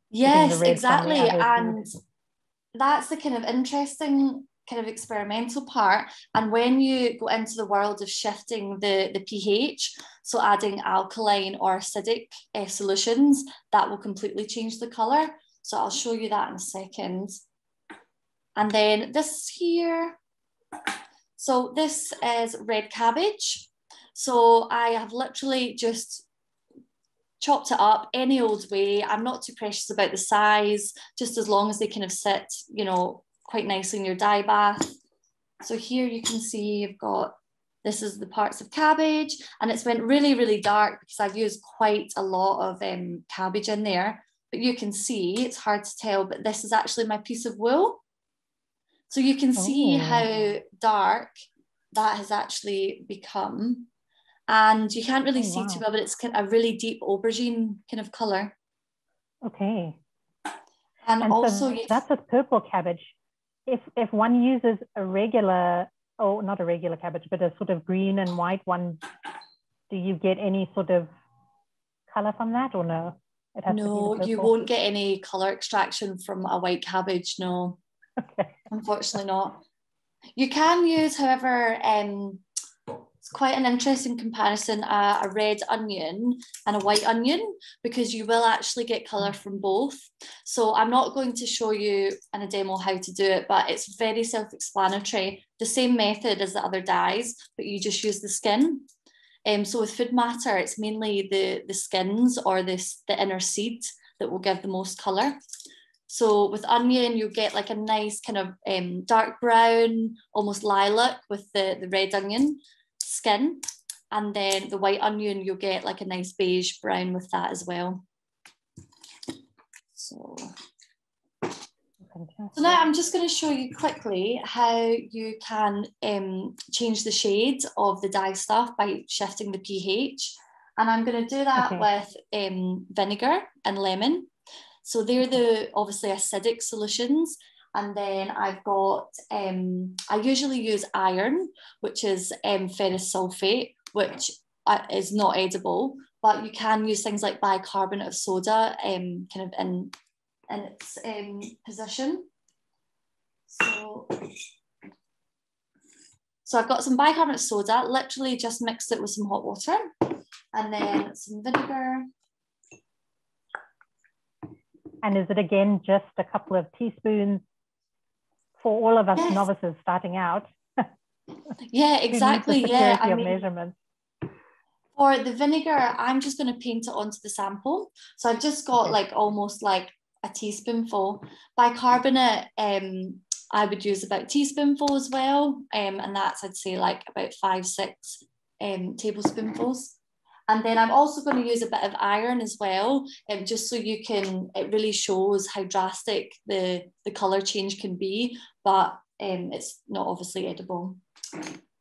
Yes, exactly, and that's the kind of interesting kind of experimental part. And when you go into the world of shifting the, the pH, so adding alkaline or acidic uh, solutions, that will completely change the color. So I'll show you that in a second. And then this here, so this is red cabbage. So I have literally just chopped it up any old way. I'm not too precious about the size, just as long as they kind of sit, you know, quite nicely in your dye bath. So here you can see you've got, this is the parts of cabbage and it's went really, really dark because I've used quite a lot of um, cabbage in there. But you can see, it's hard to tell, but this is actually my piece of wool. So you can see oh. how dark that has actually become. And you can't really oh, see wow. too well, but it's a really deep aubergine kind of colour. Okay. And, and also, so that's a purple cabbage if if one uses a regular oh not a regular cabbage but a sort of green and white one do you get any sort of color from that or no no you won't get any color extraction from a white cabbage no unfortunately not you can use however um it's quite an interesting comparison uh, a red onion and a white onion because you will actually get colour from both. So I'm not going to show you in a demo how to do it, but it's very self-explanatory. The same method as the other dyes, but you just use the skin. Um, so with food matter, it's mainly the, the skins or this, the inner seed that will give the most colour. So with onion, you get like a nice kind of um, dark brown, almost lilac with the, the red onion skin. And then the white onion, you'll get like a nice beige brown with that as well. So, so now I'm just going to show you quickly how you can um, change the shade of the dye stuff by shifting the pH. And I'm going to do that okay. with um, vinegar and lemon. So they're the obviously acidic solutions. And then I've got, um, I usually use iron, which is um, ferrous sulfate, which uh, is not edible, but you can use things like bicarbonate of soda um, kind of in, in its um, position. So, so I've got some bicarbonate soda, literally just mixed it with some hot water and then some vinegar. And is it again just a couple of teaspoons for all of us yes. novices starting out? [LAUGHS] yeah, exactly. yeah, I mean, measurements. For the vinegar, I'm just going to paint it onto the sample. So I've just got okay. like almost like a teaspoonful. Bicarbonate, um, I would use about a teaspoonful as well. Um, and that's, I'd say, like about five, six um, tablespoonfuls. And then I'm also going to use a bit of iron as well, um, just so you can, it really shows how drastic the, the colour change can be, but um, it's not obviously edible.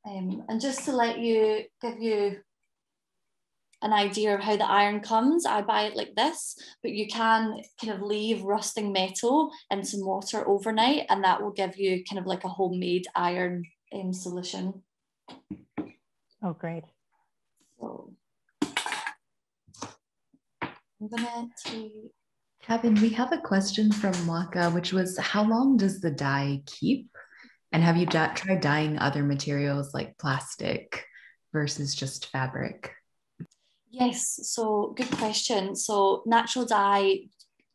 Um, and just to let you, give you an idea of how the iron comes, I buy it like this, but you can kind of leave rusting metal in some water overnight and that will give you kind of like a homemade iron um, solution. Oh, great. So I'm gonna take Cavan, we have a question from Waka, which was how long does the dye keep? And have you tried dyeing other materials like plastic versus just fabric? Yes, so good question. So natural dye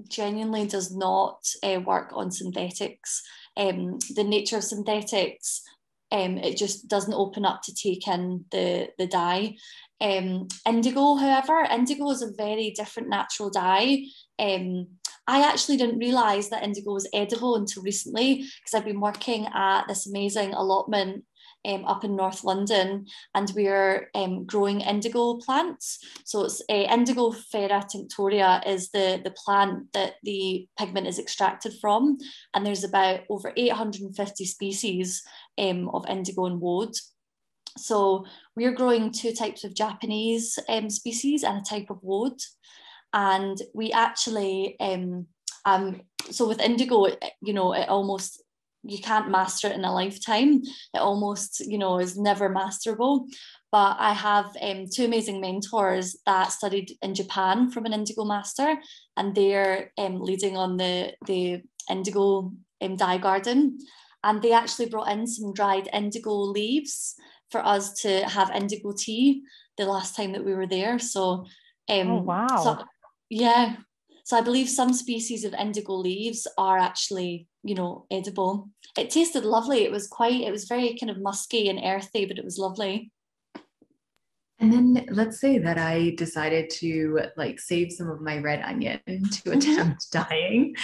genuinely does not uh, work on synthetics. Um, the nature of synthetics, um, it just doesn't open up to take in the, the dye. Um, indigo, however, indigo is a very different natural dye. Um, I actually didn't realise that indigo was edible until recently because I've been working at this amazing allotment um, up in North London, and we're um, growing indigo plants. So it's uh, Indigofera tinctoria is the, the plant that the pigment is extracted from, and there's about over 850 species um, of indigo and woad. So we're growing two types of Japanese um, species and a type of woad, and we actually um, um so with indigo, you know, it almost you can't master it in a lifetime. It almost, you know, is never masterable. But I have um, two amazing mentors that studied in Japan from an indigo master, and they're um, leading on the the indigo um, dye garden. And they actually brought in some dried indigo leaves for us to have indigo tea the last time that we were there. So, um, oh, wow. So, yeah. So I believe some species of indigo leaves are actually you know, edible. It tasted lovely. It was quite, it was very kind of musky and earthy, but it was lovely. And then let's say that I decided to like save some of my red onion [LAUGHS] to mm-hmm. attempt [LAUGHS] dyeing.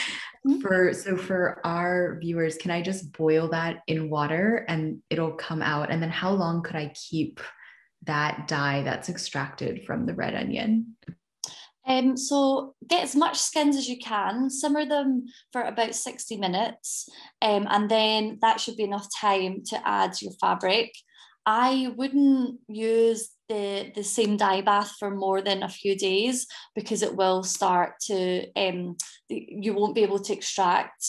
Mm-hmm. For so for our viewers, can I just boil that in water and it'll come out? And then how long could I keep that dye that's extracted from the red onion? Um, so get as much skins as you can, simmer them for about 60 minutes, um, and then that should be enough time to add your fabric. I wouldn't use the, the same dye bath for more than a few days because it will start to, um, you won't be able to extract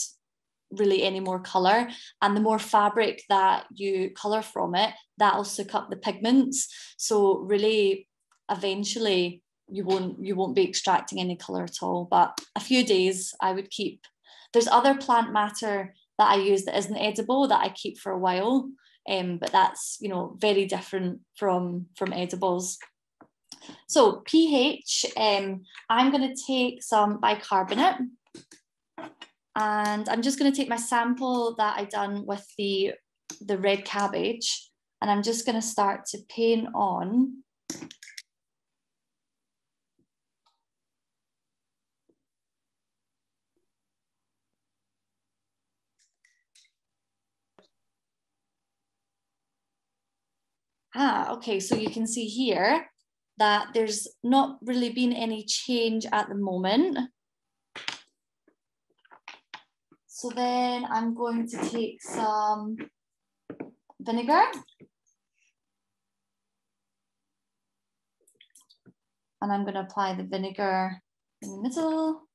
really any more color. And the more fabric that you color from it that'll soak up the pigments. So really eventually you won't you won't be extracting any color at all. But a few days i would keep. There's other plant matter that i use that isn't edible that i keep for a while um, but that's you know very different from from edibles. So ph um, i'm going to take some bicarbonate. And i'm just going to take my sample that i done with the the red cabbage and i'm just going to start to paint on Ah, okay, so you can see here that there's not really been any change at the moment. So then I'm going to take some vinegar. And I'm going to apply the vinegar in the middle.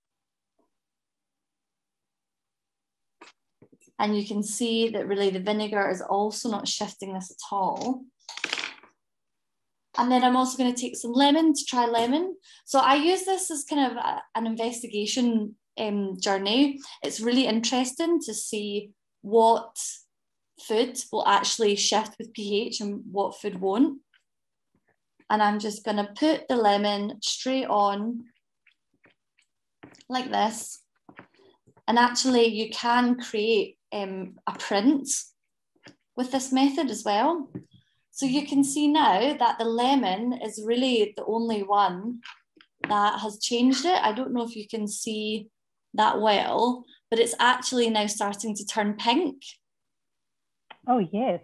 And you can see that really the vinegar is also not shifting this at all. And then I'm also going to take some lemon to try lemon. So I use this as kind of a, an investigation um, journey. It's really interesting to see what food will actually shift with pH and what food won't. And I'm just going to put the lemon straight on like this. And actually, you can create um, a print with this method as well. So you can see now that the lemon is really the only one that has changed it. I don't know if you can see that well, but it's actually now starting to turn pink. Oh, yes.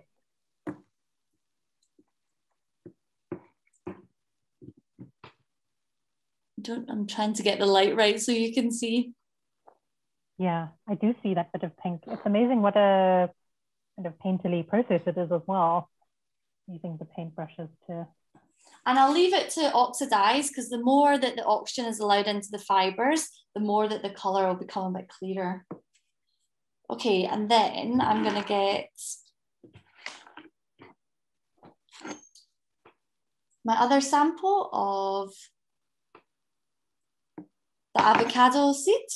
Don't, I'm trying to get the light right so you can see. Yeah, I do see that bit of pink. It's amazing what a kind of painterly process it is as well, using the paintbrushes to. And I'll leave it to oxidize because the more that the oxygen is allowed into the fibers, the more that the color will become a bit clearer. Okay, and then I'm gonna get my other sample of the avocado seed.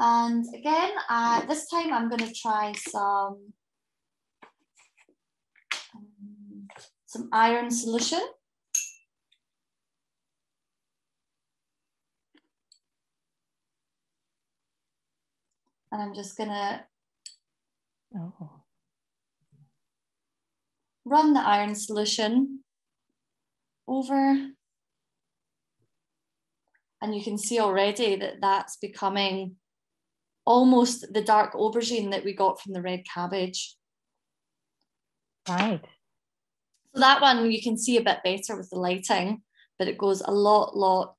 And again, uh, this time I'm going to try some, um, some iron solution. And I'm just going to Oh. run the iron solution over. And you can see already that that's becoming almost the dark aubergine that we got from the red cabbage. Right. So that one you can see a bit better with the lighting, but it goes a lot, lot,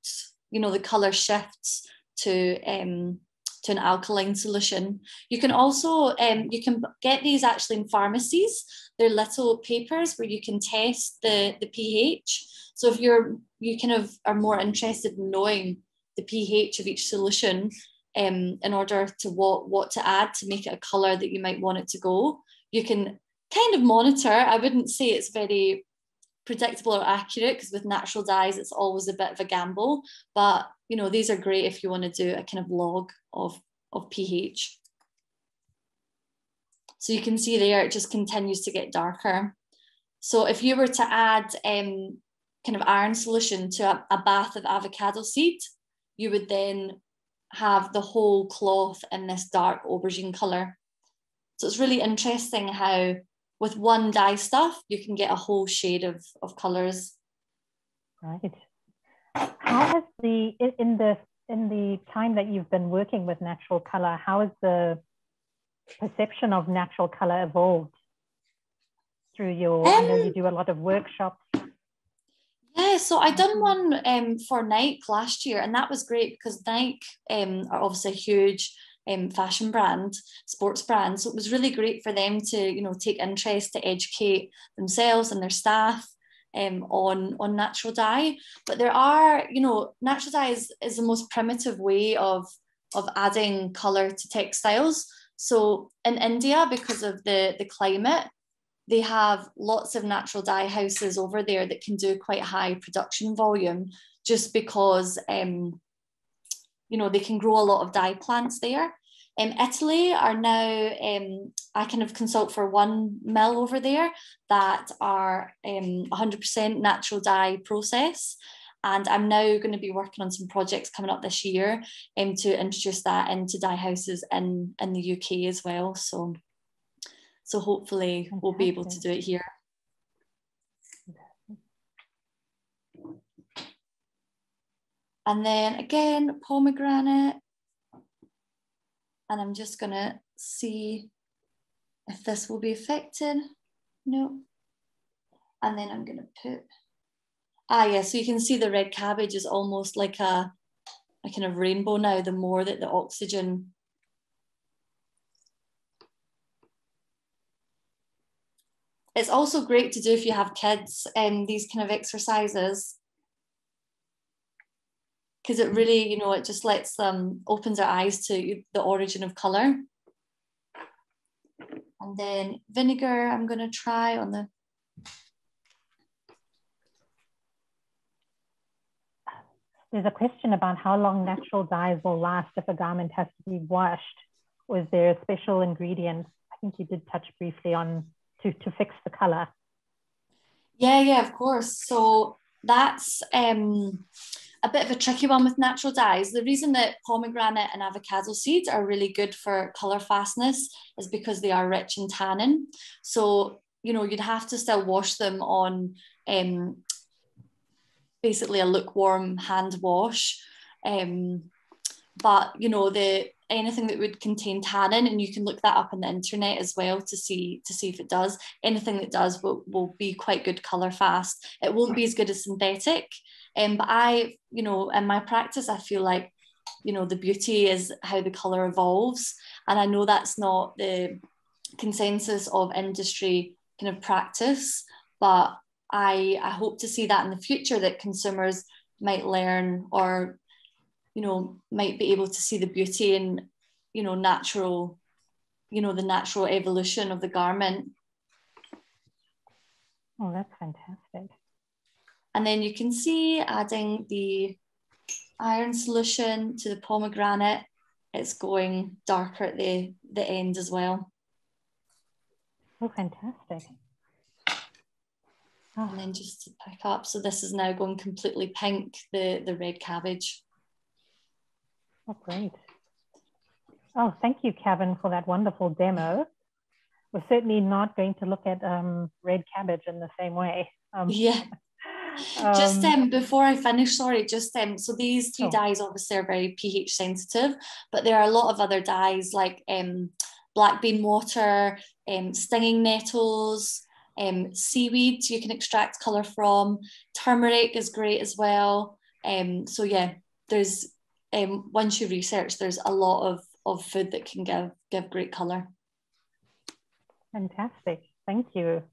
you know, the color shifts to um, to an alkaline solution. You can also, um, you can get these actually in pharmacies. They're little papers where you can test the, the pH. So if you're, you kind of are more interested in knowing the pH of each solution um, in order to what, what to add to make it a color that you might want it to go, you can kind of monitor. I wouldn't say it's very predictable or accurate because with natural dyes it's always a bit of a gamble. But you know these are great if you want to do a kind of log of of ph so you can see there it just continues to get darker. So if you were to add um, kind of iron solution to a, a bath of avocado seed you would then have the whole cloth in this dark aubergine color so it's really interesting how with one dye stuff, you can get a whole shade of, of colors. Right. How has the in the in the time that you've been working with natural color, how has the perception of natural color evolved through your? Um, I know you um, do a lot of workshops. Yeah, so I done one um, for Nike last year, and that was great because Nike um, are obviously a huge um, fashion brand, sports brand. So it was really great for them to, you know, take interest to educate themselves and their staff um, on on natural dye. But there are, you know, natural dye is, is the most primitive way of of adding color to textiles. So in India, because of the the climate, they have lots of natural dye houses over there that can do quite high production volume, just because um, you know they can grow a lot of dye plants there. Um, Italy are now, um, I kind of consult for one mill over there that are um, 100% natural dye process. And I'm now going to be working on some projects coming up this year um, to introduce that into dye houses in, in the UK as well. So, so hopefully Fantastic. we'll be able to do it here. And then again, pomegranate and I'm just gonna see if this will be affected. No. And then I'm gonna put, ah yeah, so you can see the red cabbage is almost like a, a kind of rainbow now, the more that the oxygen It's also great to do if you have kids and um, these kind of exercises because it really, you know, it just lets them opens their eyes to the origin of color. And then vinegar, I'm going to try on the There's a question about how long natural dyes will last if a garment has to be washed. Is there a special ingredient? I think you did touch briefly on to, to fix the color. Yeah, yeah, of course. So that's um, a bit of a tricky one with natural dyes. The reason that pomegranate and avocado seeds are really good for color fastness is because they are rich in tannin. So, you know, you'd have to still wash them on um, basically a lukewarm hand wash. Um, but you know the anything that would contain tannin and you can look that up on the internet as well to see to see if it does. Anything that does will, will be quite good color fast. It won't be as good as synthetic. Um, but i you know in my practice i feel like you know the beauty is how the color evolves. And i know that's not the consensus of industry kind of practice but I, I hope to see that in the future that consumers might learn or you know might be able to see the beauty in you know natural you know the natural evolution of the garment oh that's fantastic and then you can see adding the iron solution to the pomegranate it's going darker at the the end as well oh fantastic and then just to pick up. So this is now going completely pink, the, the red cabbage. Oh, great. Oh, thank you, Cavan, for that wonderful demo. We're certainly not going to look at um, red cabbage in the same way. Um, yeah. [LAUGHS] just um, um, before I finish, sorry, just um, so these three oh. dyes obviously are very pH sensitive, but there are a lot of other dyes like um, black bean water, um, stinging nettles, um, seaweed you can extract colour from. Turmeric is great as well. Um, so yeah, there's um, once you research, there's a lot of, of food that can give give great colour. Fantastic, thank you.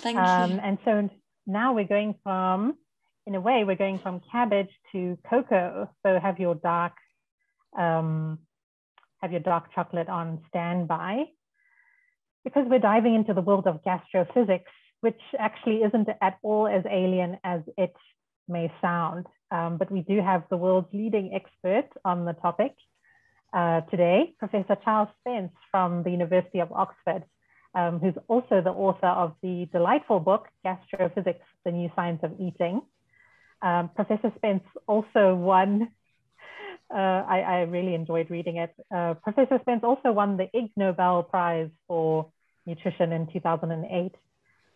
Thank um, you. And so now we're going from, in a way, we're going from cabbage to cocoa. So have your dark, um, have your dark chocolate on standby because we're diving into the world of gastrophysics, which actually isn't at all as alien as it may sound. Um, but we do have the world's leading expert on the topic uh, today, Professor Charles Spence from the University of Oxford, um, who's also the author of the delightful book, Gastrophysics, The New Science of Eating. Um, Professor Spence also won [LAUGHS] uh, I, I, really enjoyed reading it. Uh, Professor Spence also won the Ig Nobel Prize for Nutrition in 2008,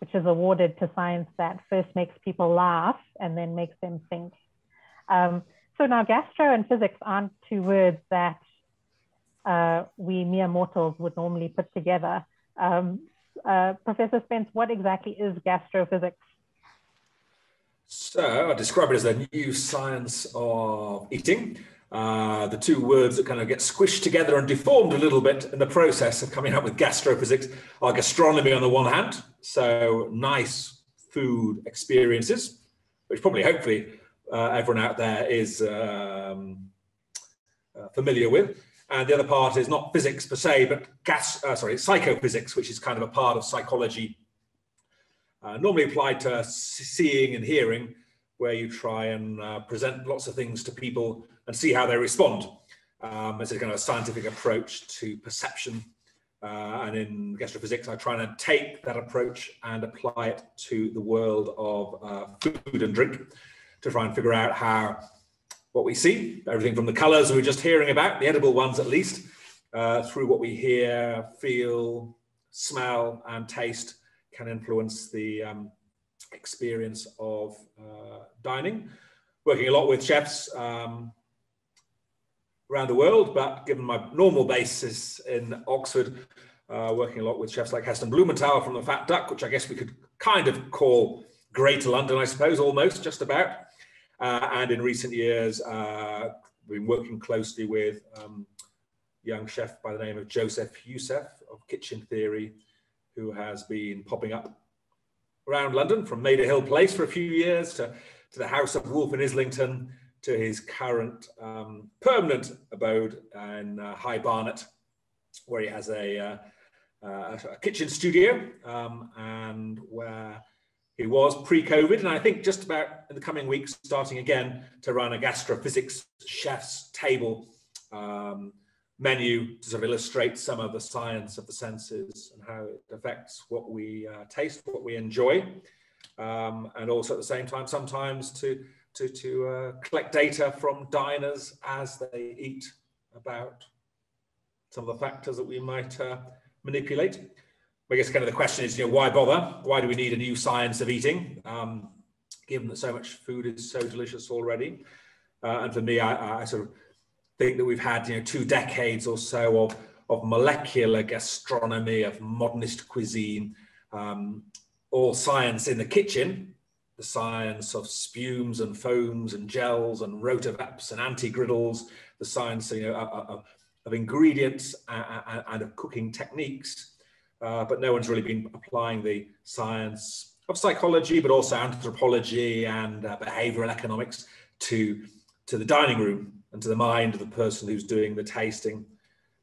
which is awarded to science that first makes people laugh and then makes them think. Um, so now gastro and physics aren't two words that uh, we mere mortals would normally put together. Um, uh, Professor Spence, what exactly is gastrophysics? So I describe it as the new science of eating. Uh, the two words that kind of get squished together and deformed a little bit in the process of coming up with gastrophysics are gastronomy on the one hand, so nice food experiences, which probably hopefully uh, everyone out there is um, uh, familiar with. And the other part is not physics per se, but gas, uh, sorry, psychophysics, which is kind of a part of psychology, uh, normally applied to seeing and hearing, where you try and uh, present lots of things to people and see how they respond. Um, it's a kind of scientific approach to perception. Uh, and in gastrophysics, I try and take that approach and apply it to the world of food and drink to try and figure out how what we see, everything from the colors we were just hearing about, the edible ones at least, uh, through what we hear, feel, smell, and taste, can influence the um, experience of uh, dining. Working a lot with chefs, um, around the world, but given my normal basis in Oxford, uh, working a lot with chefs like Heston Blumenthal from the Fat Duck, which I guess we could kind of call Greater London, I suppose, almost, just about. Uh, and in recent years, uh, we've been working closely with um, young chef by the name of Joseph Youssef of Kitchen Theory, who has been popping up around London from Maida Hill Place for a few years to, to the House of Wolf in Islington to his current um, permanent abode in uh, High Barnet, where he has a, uh, uh, a kitchen studio um, and where he was pre-COVID, and I think just about in the coming weeks, starting again to run a gastrophysics chef's table um, menu to sort of illustrate some of the science of the senses and how it affects what we uh, taste, what we enjoy, um, and also at the same time sometimes to to, to uh, collect data from diners as they eat about some of the factors that we might uh, manipulate. I guess kind of the question is, you know, why bother? Why do we need a new science of eating, um, given that so much food is so delicious already? Uh, and for me, I, I, sort of think that we've had, you know, two decades or so of, of molecular gastronomy, of modernist cuisine, um, all science in the kitchen, the science of spumes and foams and gels and rotovaps and anti-griddles, the science, you know, of, of ingredients and of cooking techniques uh, but no one's really been applying the science of psychology, but also anthropology and uh, behavioral economics to, to the dining room and to the mind of the person who's doing the tasting.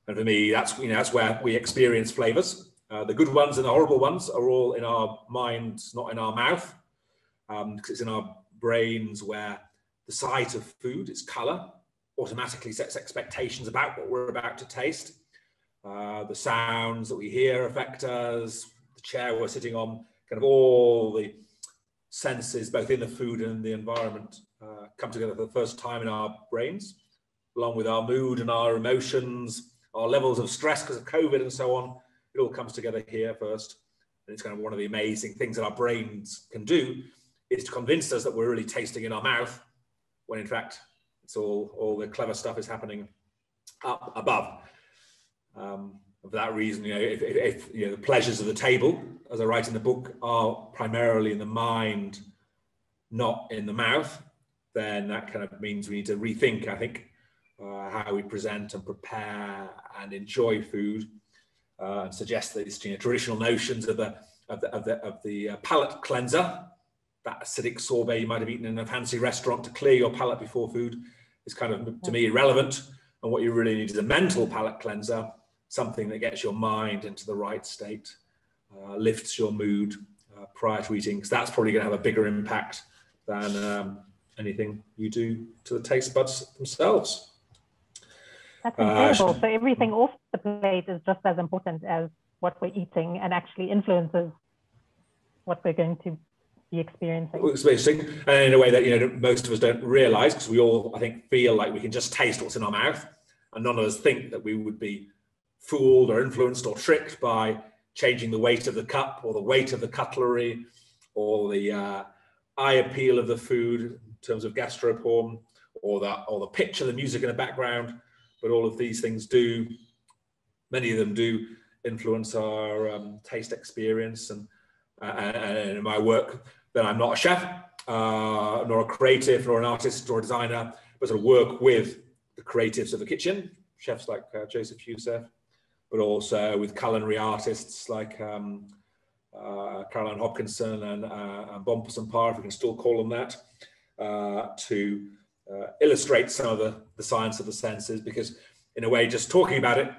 And for me, that's, you know, that's where we experience flavors. Uh, the good ones and the horrible ones are all in our minds, not in our mouth, because um, it's in our brains where the sight of food, its color, automatically sets expectations about what we're about to taste. Uh, the sounds that we hear affect us, the chair we're sitting on, kind of all the senses, both in the food and the environment, uh, come together for the first time in our brains, along with our mood and our emotions, our levels of stress because of COVID and so on. It all comes together here first. And it's kind of one of the amazing things that our brains can do is to convince us that we're really tasting in our mouth, when in fact, it's all, all the clever stuff is happening up above. Um, for that reason, you know, if, if, if, you know the pleasures of the table, as I write in the book, are primarily in the mind, not in the mouth, then that kind of means we need to rethink, I think, uh, how we present and prepare and enjoy food, uh, and suggest that these you know, traditional notions of the of the of the, of the uh, palate cleanser, that acidic sorbet you might have eaten in a fancy restaurant to clear your palate before food, is kind of to me irrelevant. And what you really need is a mental palate cleanser something that gets your mind into the right state, uh, lifts your mood uh, prior to eating, because that's probably going to have a bigger impact than um, anything you do to the taste buds themselves. That's incredible. Uh, so everything off the plate is just as important as what we're eating and actually influences what we're going to be experiencing. Experiencing, and in a way that you know most of us don't realise, because we all, I think, feel like we can just taste what's in our mouth, and none of us think that we would be fooled or influenced or tricked by changing the weight of the cup or the weight of the cutlery or the uh, eye appeal of the food in terms of gastroporn or the, or the of the music in the background. But all of these things do, many of them do influence our um, taste experience. And, uh, and, in my work, then I'm not a chef, uh, nor a creative, nor an artist, or a designer, but sort of work with the creatives of the kitchen, chefs like uh, Joseph Youssef, but also with culinary artists like um, uh, Caroline Hobkinson and, uh, and Bompas and Parr, if we can still call them that, uh, to uh, illustrate some of the, the science of the senses, because in a way, just talking about it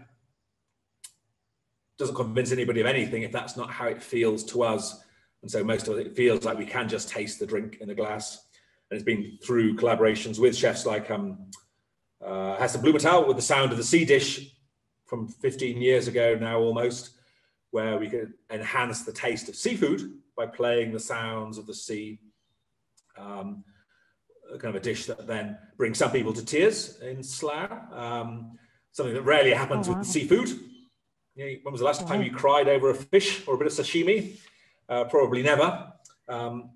doesn't convince anybody of anything if that's not how it feels to us. And so most of it feels like we can just taste the drink in the glass. And it's been through collaborations with chefs like um, uh, Heston Blumenthal with the sound of the sea dish from 15 years ago now almost, where we could enhance the taste of seafood by playing the sounds of the sea. Um, kind of a dish that then brings some people to tears in Slough. Um, something that rarely happens oh, wow. with seafood. You know, when was the last time you cried over a fish or a bit of sashimi? Uh, probably never. Um,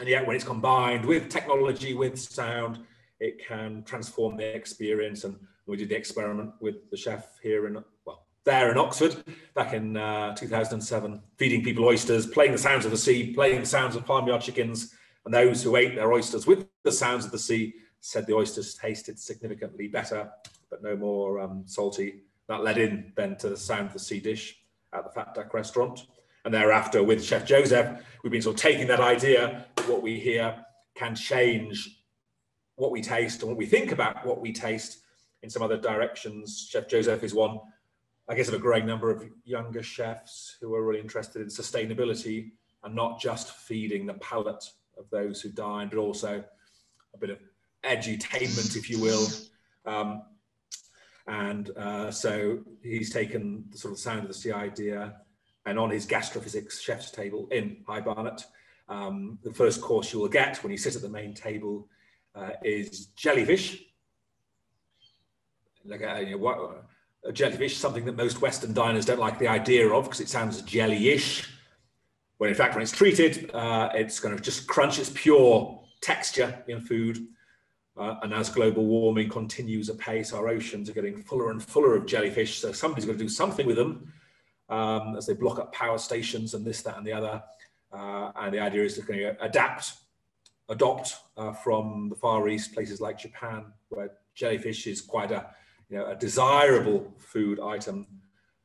and yet, when it's combined with technology, with sound, it can transform the experience and we did the experiment with the chef here in, well, there in Oxford back in uh, 2007, feeding people oysters, playing the sounds of the sea, playing the sounds of farmyard chickens. And those who ate their oysters with the sounds of the sea said the oysters tasted significantly better, but no more um, salty. That led in then to the sound of the sea dish at the Fat Duck restaurant. And thereafter, with Chef Joseph, we've been sort of taking that idea, what we hear can change what we taste and what we think about what we taste in some other directions. Chef Joseph is one I guess, of a growing number of younger chefs who are really interested in sustainability and not just feeding the palate of those who dine, but also a bit of edutainment, if you will. Um, and uh, so he's taken the sort of sound of the sea idea and on his gastrophysics chef's table in High Barnet, um, the first course you will get when you sit at the main table uh, is jellyfish. Like a, you know, what, a jellyfish, something that most Western diners don't like the idea of because it sounds jelly-ish. When in fact, when it's treated, uh, it's going to just crunch its pure texture in food. Uh, and as global warming continues apace, our oceans are getting fuller and fuller of jellyfish. So somebody's got to do something with them um, as they block up power stations and this, that, and the other. Uh, and the idea is they're going to adapt, adopt uh, from the Far East, places like Japan, where jellyfish is quite a, you know, a desirable food item.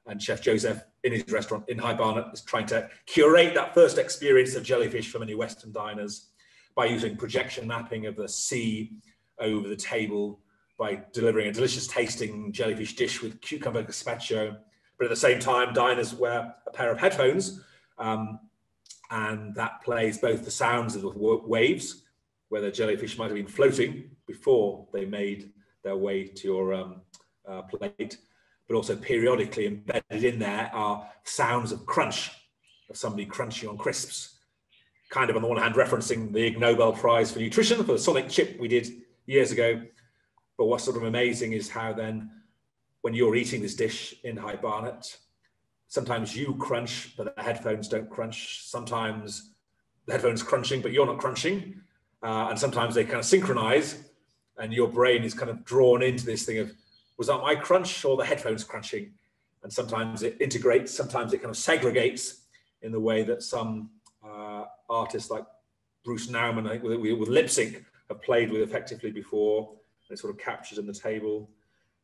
And Chef Jozef in his restaurant in High Barnet is trying to curate that first experience of jellyfish for many Western diners by using projection mapping of the sea over the table, by delivering a delicious tasting jellyfish dish with cucumber gazpacho. But at the same time, diners wear a pair of headphones, um, and that plays both the sounds of the waves, where the jellyfish might have been floating before they made their way to your um, uh, plate, but also periodically embedded in there are sounds of crunch, of somebody crunching on crisps. Kind of on the one hand referencing the Ig Nobel Prize for Nutrition for the Sonic chip we did years ago. But what's sort of amazing is how then when you're eating this dish in High Barnet, sometimes you crunch, but the headphones don't crunch. Sometimes the headphones crunching, but you're not crunching. Uh, and sometimes they kind of synchronize and your brain is kind of drawn into this thing of, was that my crunch or the headphones crunching? And sometimes it integrates, sometimes it kind of segregates in the way that some uh, artists like Bruce Nauman, I think, with, with lip sync have played with effectively before. And it sort of captures in the table.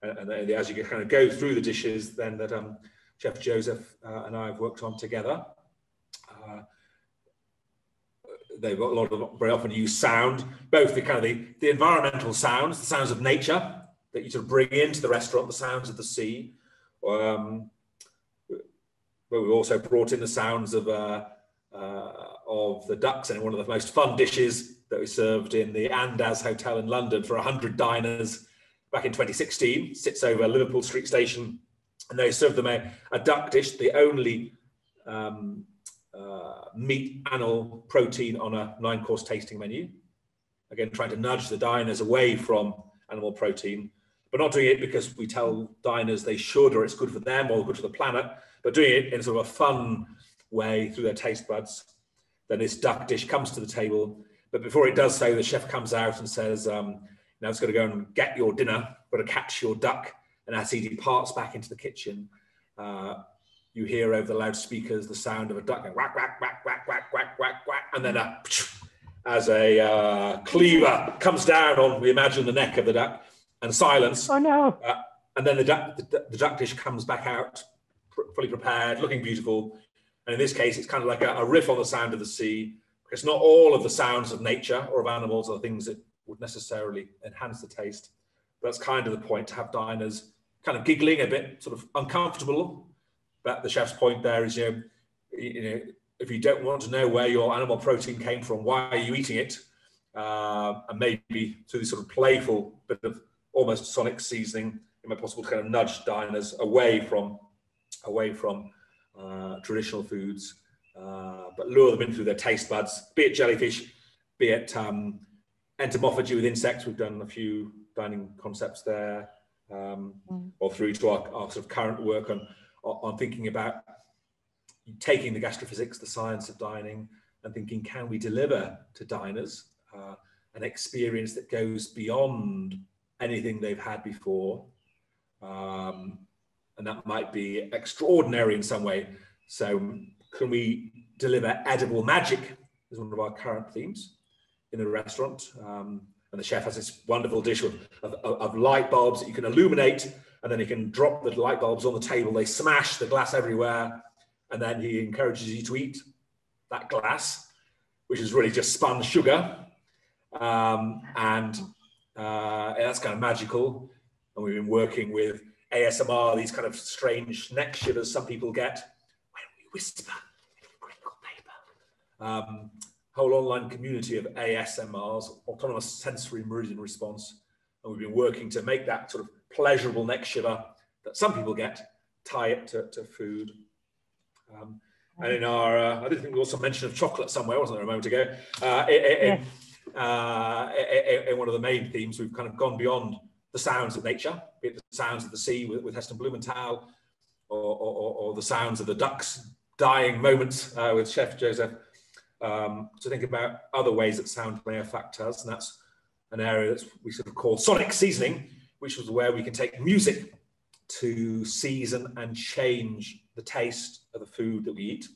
And, and as you kind of go through the dishes, then that um, Chef Jozef uh, and I have worked on together. Uh, they've got a lot of very often use sound, both the kind of the, the environmental sounds, the sounds of nature that you sort of bring into the restaurant, the sounds of the sea. Um, but we've also brought in the sounds of uh, uh, of the ducks and one of the most fun dishes that we served in the Andaz Hotel in London for 100 diners back in 2016. Sits over Liverpool Street Station, and they served them a, a duck dish, the only um, uh, meat, animal, protein on a nine course tasting menu. Again, trying to nudge the diners away from animal protein, but not doing it because we tell diners they should or it's good for them or good for the planet, but doing it in sort of a fun way through their taste buds. Then this duck dish comes to the table, but before it does so, the chef comes out and says, um, now it's got to go and get your dinner, got to catch your duck. And as he departs back into the kitchen, uh, you hear over the loudspeakers the sound of a duck going whack, whack, whack, whack, whack, whack, whack, whack, and then a, as a uh, cleaver comes down on, we imagine, the neck of the duck, and silence. Oh no! Uh, and then the duck, the, the, duck dish comes back out, pr- fully prepared, looking beautiful. And in this case, it's kind of like a, a riff on the sound of the sea, It's not all of the sounds of nature or of animals are things that would necessarily enhance the taste. But that's kind of the point to have diners kind of giggling a bit, sort of uncomfortable but the chef's point there is, you know, you know, if you don't want to know where your animal protein came from, why are you eating it? Uh, and maybe through this sort of playful bit of almost sonic seasoning, it might possible to kind of nudge diners away from away from uh, traditional foods, uh, but lure them in through their taste buds, be it jellyfish, be it um, entomophagy with insects. We've done a few dining concepts there, um, mm. or through to our, our, sort of current work on on thinking about taking the gastrophysics, the science of dining, and thinking, can we deliver to diners uh, an experience that goes beyond anything they've had before? Um, and that might be extraordinary in some way. So, can we deliver edible magic? Is one of our current themes in the restaurant. Um, and the chef has this wonderful dish of, of, of light bulbs that you can illuminate and then he can drop the light bulbs on the table. They smash the glass everywhere, and then he encourages you to eat that glass, which is really just spun sugar, um, and uh, that's kind of magical. And we've been working with ASMR, these kind of strange neck shivers some people get when we whisper in crinkle paper. Um, whole online community of ASMRs, autonomous sensory meridian response, and we've been working to make that sort of pleasurable neck shiver that some people get, tie it to, to food. Um, and in our, uh, I did think we also mentioned of chocolate somewhere, wasn't there, a moment ago? Uh, in, uh, in, one of the main themes, we've kind of gone beyond the sounds of nature, be it the sounds of the sea with, with Heston Blumenthal, or, or, or, the sounds of the ducks dying moments uh, with Chef Jozef, um, to think about other ways that sound may affect us. And that's an area that we sort of call sonic seasoning, which is where we can take music to season and change the taste of the food that we eat.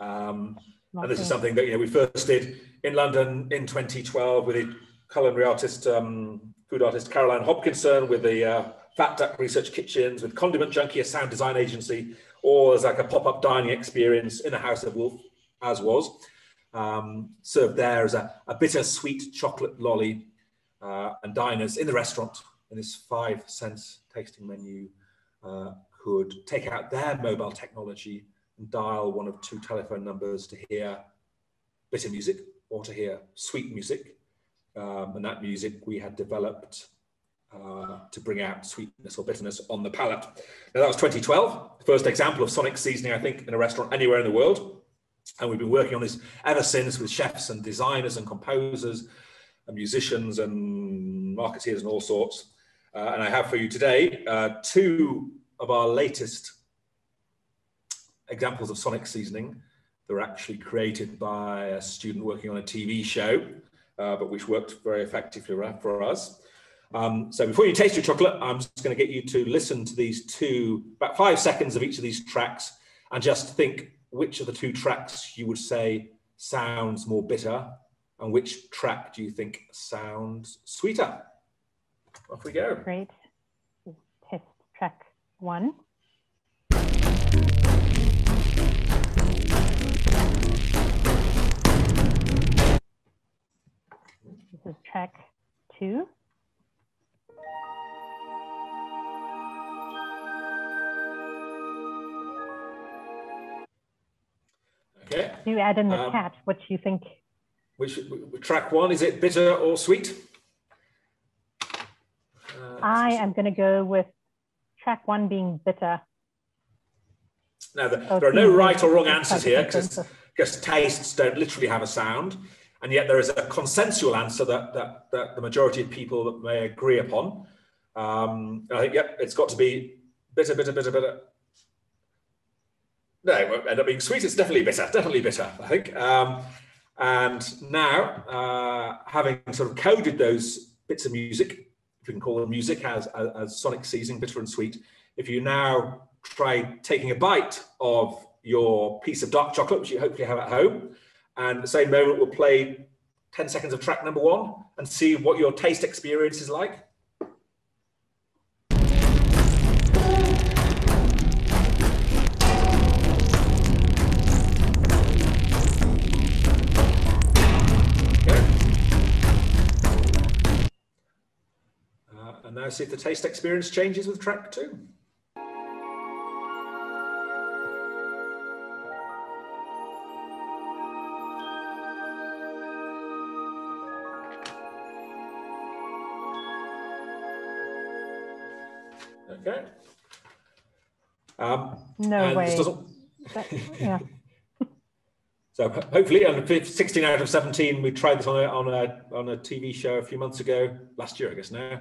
Um, and this is something that you know we first did in London in 2012 with the culinary artist, um, food artist Caroline Hobkinson, with the uh, Fat Duck Research Kitchens, with Condiment Junkie, a sound design agency, or as like a pop-up dining experience in the House of Wolf, as was. Um, served there as a, a bitter-sweet chocolate lolly, uh, and diners in the restaurant in this five cents tasting menu uh, could take out their mobile technology and dial one of two telephone numbers to hear bitter music or to hear sweet music. Um, and that music we had developed uh, to bring out sweetness or bitterness on the palate. Now that was 2012, the first example of sonic seasoning, I think, in a restaurant anywhere in the world. And we've been working on this ever since with chefs and designers and composers and musicians and marketeers and all sorts. Uh, and I have for you today uh, two of our latest examples of sonic seasoning. They're actually created by a student working on a TV show, uh, but which worked very effectively for us. Um, so before you taste your chocolate, I'm just going to get you to listen to these two, about five seconds of each of these tracks, and just think which of the two tracks you would say sounds more bitter, and which track do you think sounds sweeter? Off we go. Great. Test track one. Is track two. Okay. You add in the um, cat. What do you think? Which track one is it bitter or sweet? Uh, I am going to go with track one being bitter. Now, the, there are no right or wrong answers here because tastes don't literally have a sound, and yet there is a consensual answer that that, that the majority of people may agree upon. Um, I think, yep, it's got to be bitter, bitter, bitter, bitter. No, it won't end up being sweet. It's definitely bitter, definitely bitter, I think. Um, and now, uh, having sort of coded those bits of music, if we can call them music, as, as, as sonic seasoning, bitter and sweet, if you now try taking a bite of your piece of dark chocolate, which you hopefully have at home, and at the same moment we'll play 10 seconds of track number one and see what your taste experience is like. Uh, and now see if the taste experience changes with track two. Okay. Um, no way. That, yeah. [LAUGHS] so hopefully, on 16 out of 17, we tried this on a, on a on a TV show a few months ago, last year, I guess now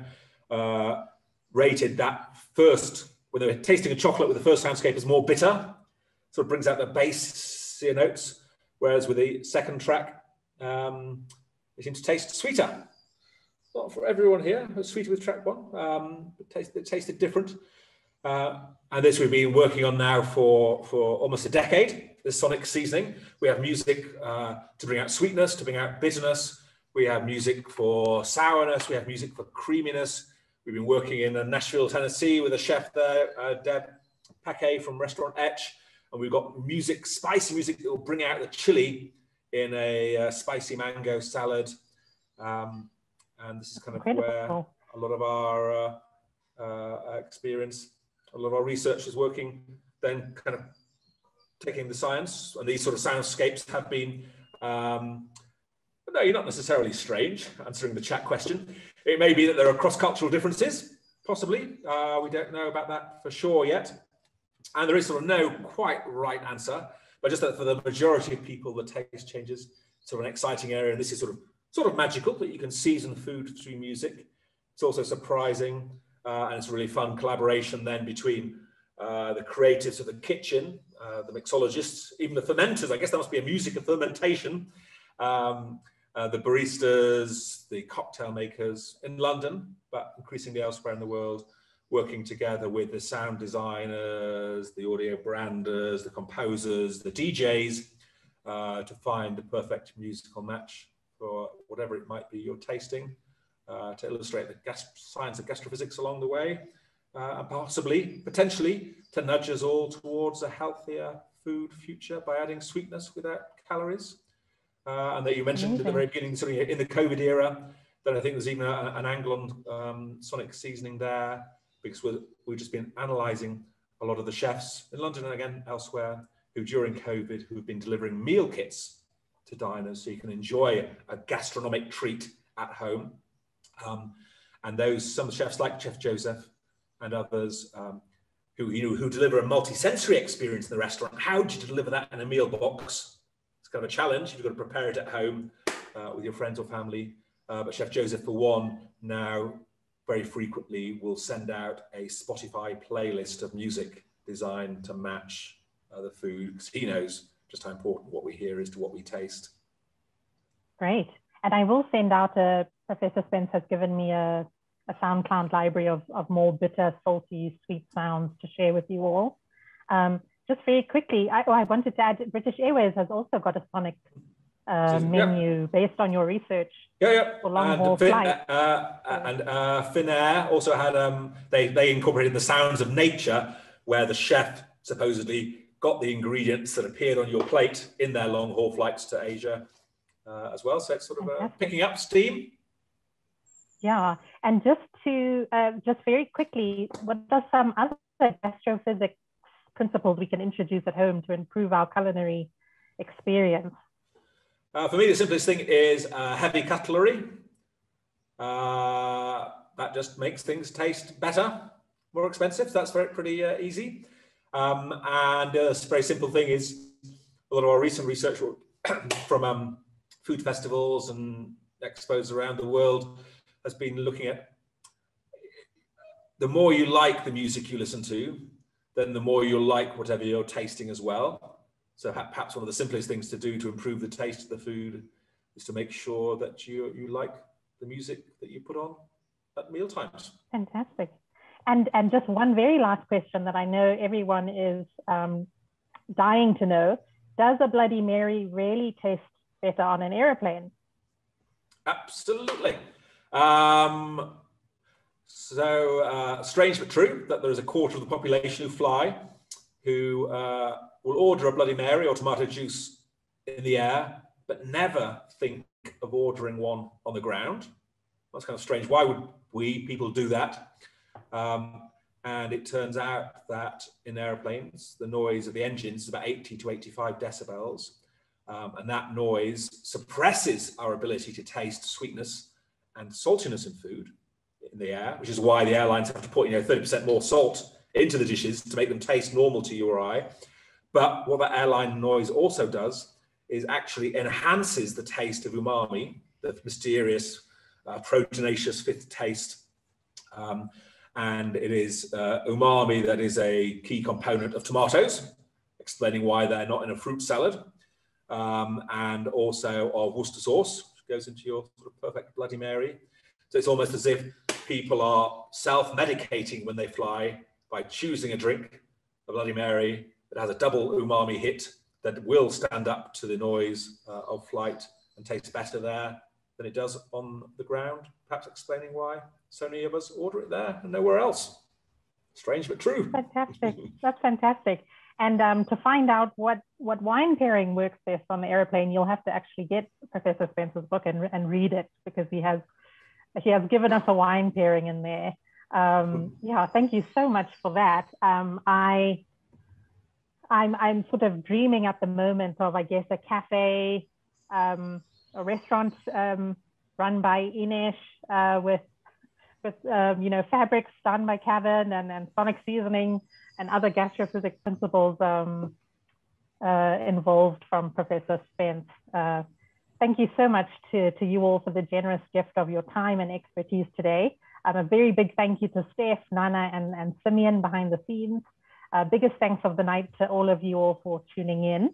uh, rated that first, when they were tasting a chocolate with the first soundscape as more bitter, sort of brings out the bass notes, whereas with the second track, um, they seem to taste sweeter. Not for everyone here, it's sweeter with track one. Um, it, tasted, it tasted different. Uh, and this we've been working on now for, for almost a decade, the sonic seasoning. We have music uh, to bring out sweetness, to bring out bitterness. We have music for sourness. We have music for creaminess. We've been working in Nashville, Tennessee with a chef there, uh, Deb Paquette from Restaurant Etch. And we've got music, spicy music that will bring out the chili in a uh, spicy mango salad. Um, and this is kind of Incredible. where a lot of our uh, uh, experience. A lot of our research is working then kind of taking the science and these sort of soundscapes have been um, no, you're not necessarily strange answering the chat question. It may be that there are cross-cultural differences, possibly. Uh, we don't know about that for sure yet. And there is sort of no quite right answer, but just that for the majority of people, the taste changes. Sort of an exciting area, and this is sort of sort of magical that you can season food through music. It's also surprising, uh, and it's a really fun collaboration then between uh, the creatives of the kitchen, uh, the mixologists, even the fermenters. I guess there must be a music of fermentation. Um, uh, the baristas, the cocktail makers in London, but increasingly elsewhere in the world, working together with the sound designers, the audio branders, the composers, the DJs, uh, to find the perfect musical match for whatever it might be you're tasting, uh, to illustrate the gas- science of gastrophysics along the way, uh, and possibly, potentially, to nudge us all towards a healthier food future by adding sweetness without calories. Uh, and that you mentioned Amazing. at the very beginning, sort of in the COVID era, that I think there's even a, an angle on um, sonic seasoning there, because we we've just been analysing a lot of the chefs in London and again elsewhere who during COVID who have been delivering meal kits to diners so you can enjoy a gastronomic treat at home. Um, and those some chefs like Chef Jozef and others um, who you know who deliver a multi-sensory experience in the restaurant. How do you deliver that in a meal box? It's kind of a challenge. You've got to prepare it at home uh, with your friends or family. Uh, but Chef Jozef, for one, now very frequently will send out a Spotify playlist of music designed to match uh, the food because he knows just how important what we hear is to what we taste. Great. And I will send out a Professor Spence has given me a a SoundCloud library of, of more bitter, salty, sweet sounds to share with you all. Um, just very quickly, I, oh, I wanted to add British Airways has also got a sonic uh, menu yeah. based on your research. Yeah, yeah. For long haul fin, flight. Uh, uh, and uh, Finnair also had um, they they incorporated the sounds of nature, where the chef supposedly got the ingredients that appeared on your plate in their long haul flights to Asia uh, as well. So it's sort of uh, picking up steam. Yeah, and just to uh, just very quickly, what are some other gastrophysics principles we can introduce at home to improve our culinary experience? Uh, for me, the simplest thing is uh, heavy cutlery. Uh, that just makes things taste better, more expensive. That's very pretty uh, easy. Um, and a very simple thing is a lot of our recent research [COUGHS] from um, food festivals and expos around the world has been looking at the more you like the music you listen to, then the more you'll like whatever you're tasting as well. So perhaps one of the simplest things to do to improve the taste of the food is to make sure that you you like the music that you put on at meal times. Fantastic. And and just one very last question that I know everyone is um, dying to know: Does a Bloody Mary really taste better on an airplane? Absolutely. Um, so uh, strange but true that there is a quarter of the population who fly who uh, will order a Bloody Mary or tomato juice in the air, but never think of ordering one on the ground. That's kind of strange. Why would we people do that? Um, and it turns out that in airplanes, the noise of the engines is about 80 to 85 decibels. Um, and that noise suppresses our ability to taste sweetness and saltiness in food in the air, which is why the airlines have to put you know 30% more salt into the dishes to make them taste normal to your eye. But what that airline noise also does is actually enhances the taste of umami, the mysterious uh, proteinaceous fifth taste. Um, and it is uh, umami that is a key component of tomatoes, explaining why they're not in a fruit salad, um, and also of Worcester sauce, which goes into your sort of perfect Bloody Mary. So it's almost as if people are self-medicating when they fly by choosing a drink, a Bloody Mary that has a double umami hit that will stand up to the noise uh, of flight and taste better there than it does on the ground. Perhaps explaining why so many of us order it there and nowhere else. Strange but true. Fantastic. [LAUGHS] That's fantastic. And um, to find out what, what wine pairing works best on the airplane, you'll have to actually get Professor Spence's book and, and read it because he has, he has given us a wine pairing in there. Um, yeah, thank you so much for that. Um, I, I'm, I'm sort of dreaming at the moment of, I guess, a cafe, um, a restaurant um, run by Ines uh, with, with um, you know, fabrics done by Cavan and, and sonic seasoning and other gastrophysics principles um, uh, involved from Professor Spence. Uh, thank you so much to, to you all for the generous gift of your time and expertise today. Um, a very big thank you to Steph, Nana, and, and Simeon behind the scenes. Uh, biggest thanks of the night to all of you all for tuning in.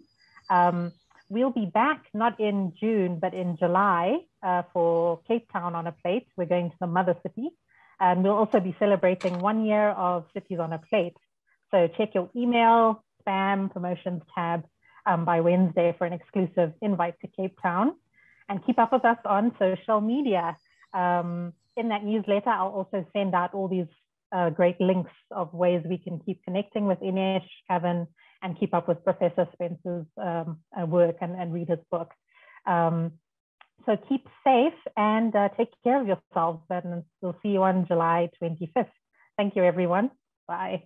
Um, we'll be back not in June, but in July uh, for Cape Town on a Plate. We're going to the mother city. And we'll also be celebrating one year of Cities on a Plate. So check your email, spam, promotions tab um, by Wednesday for an exclusive invite to Cape Town. And keep up with us on social media. Um, in that newsletter, I'll also send out all these uh, great links of ways we can keep connecting with Ines, Cavan, and keep up with Professor Spence's um, uh, work and, and, read his book. Um, so keep safe and uh, take care of yourselves, and we'll see you on July 25th. Thank you, everyone. Bye.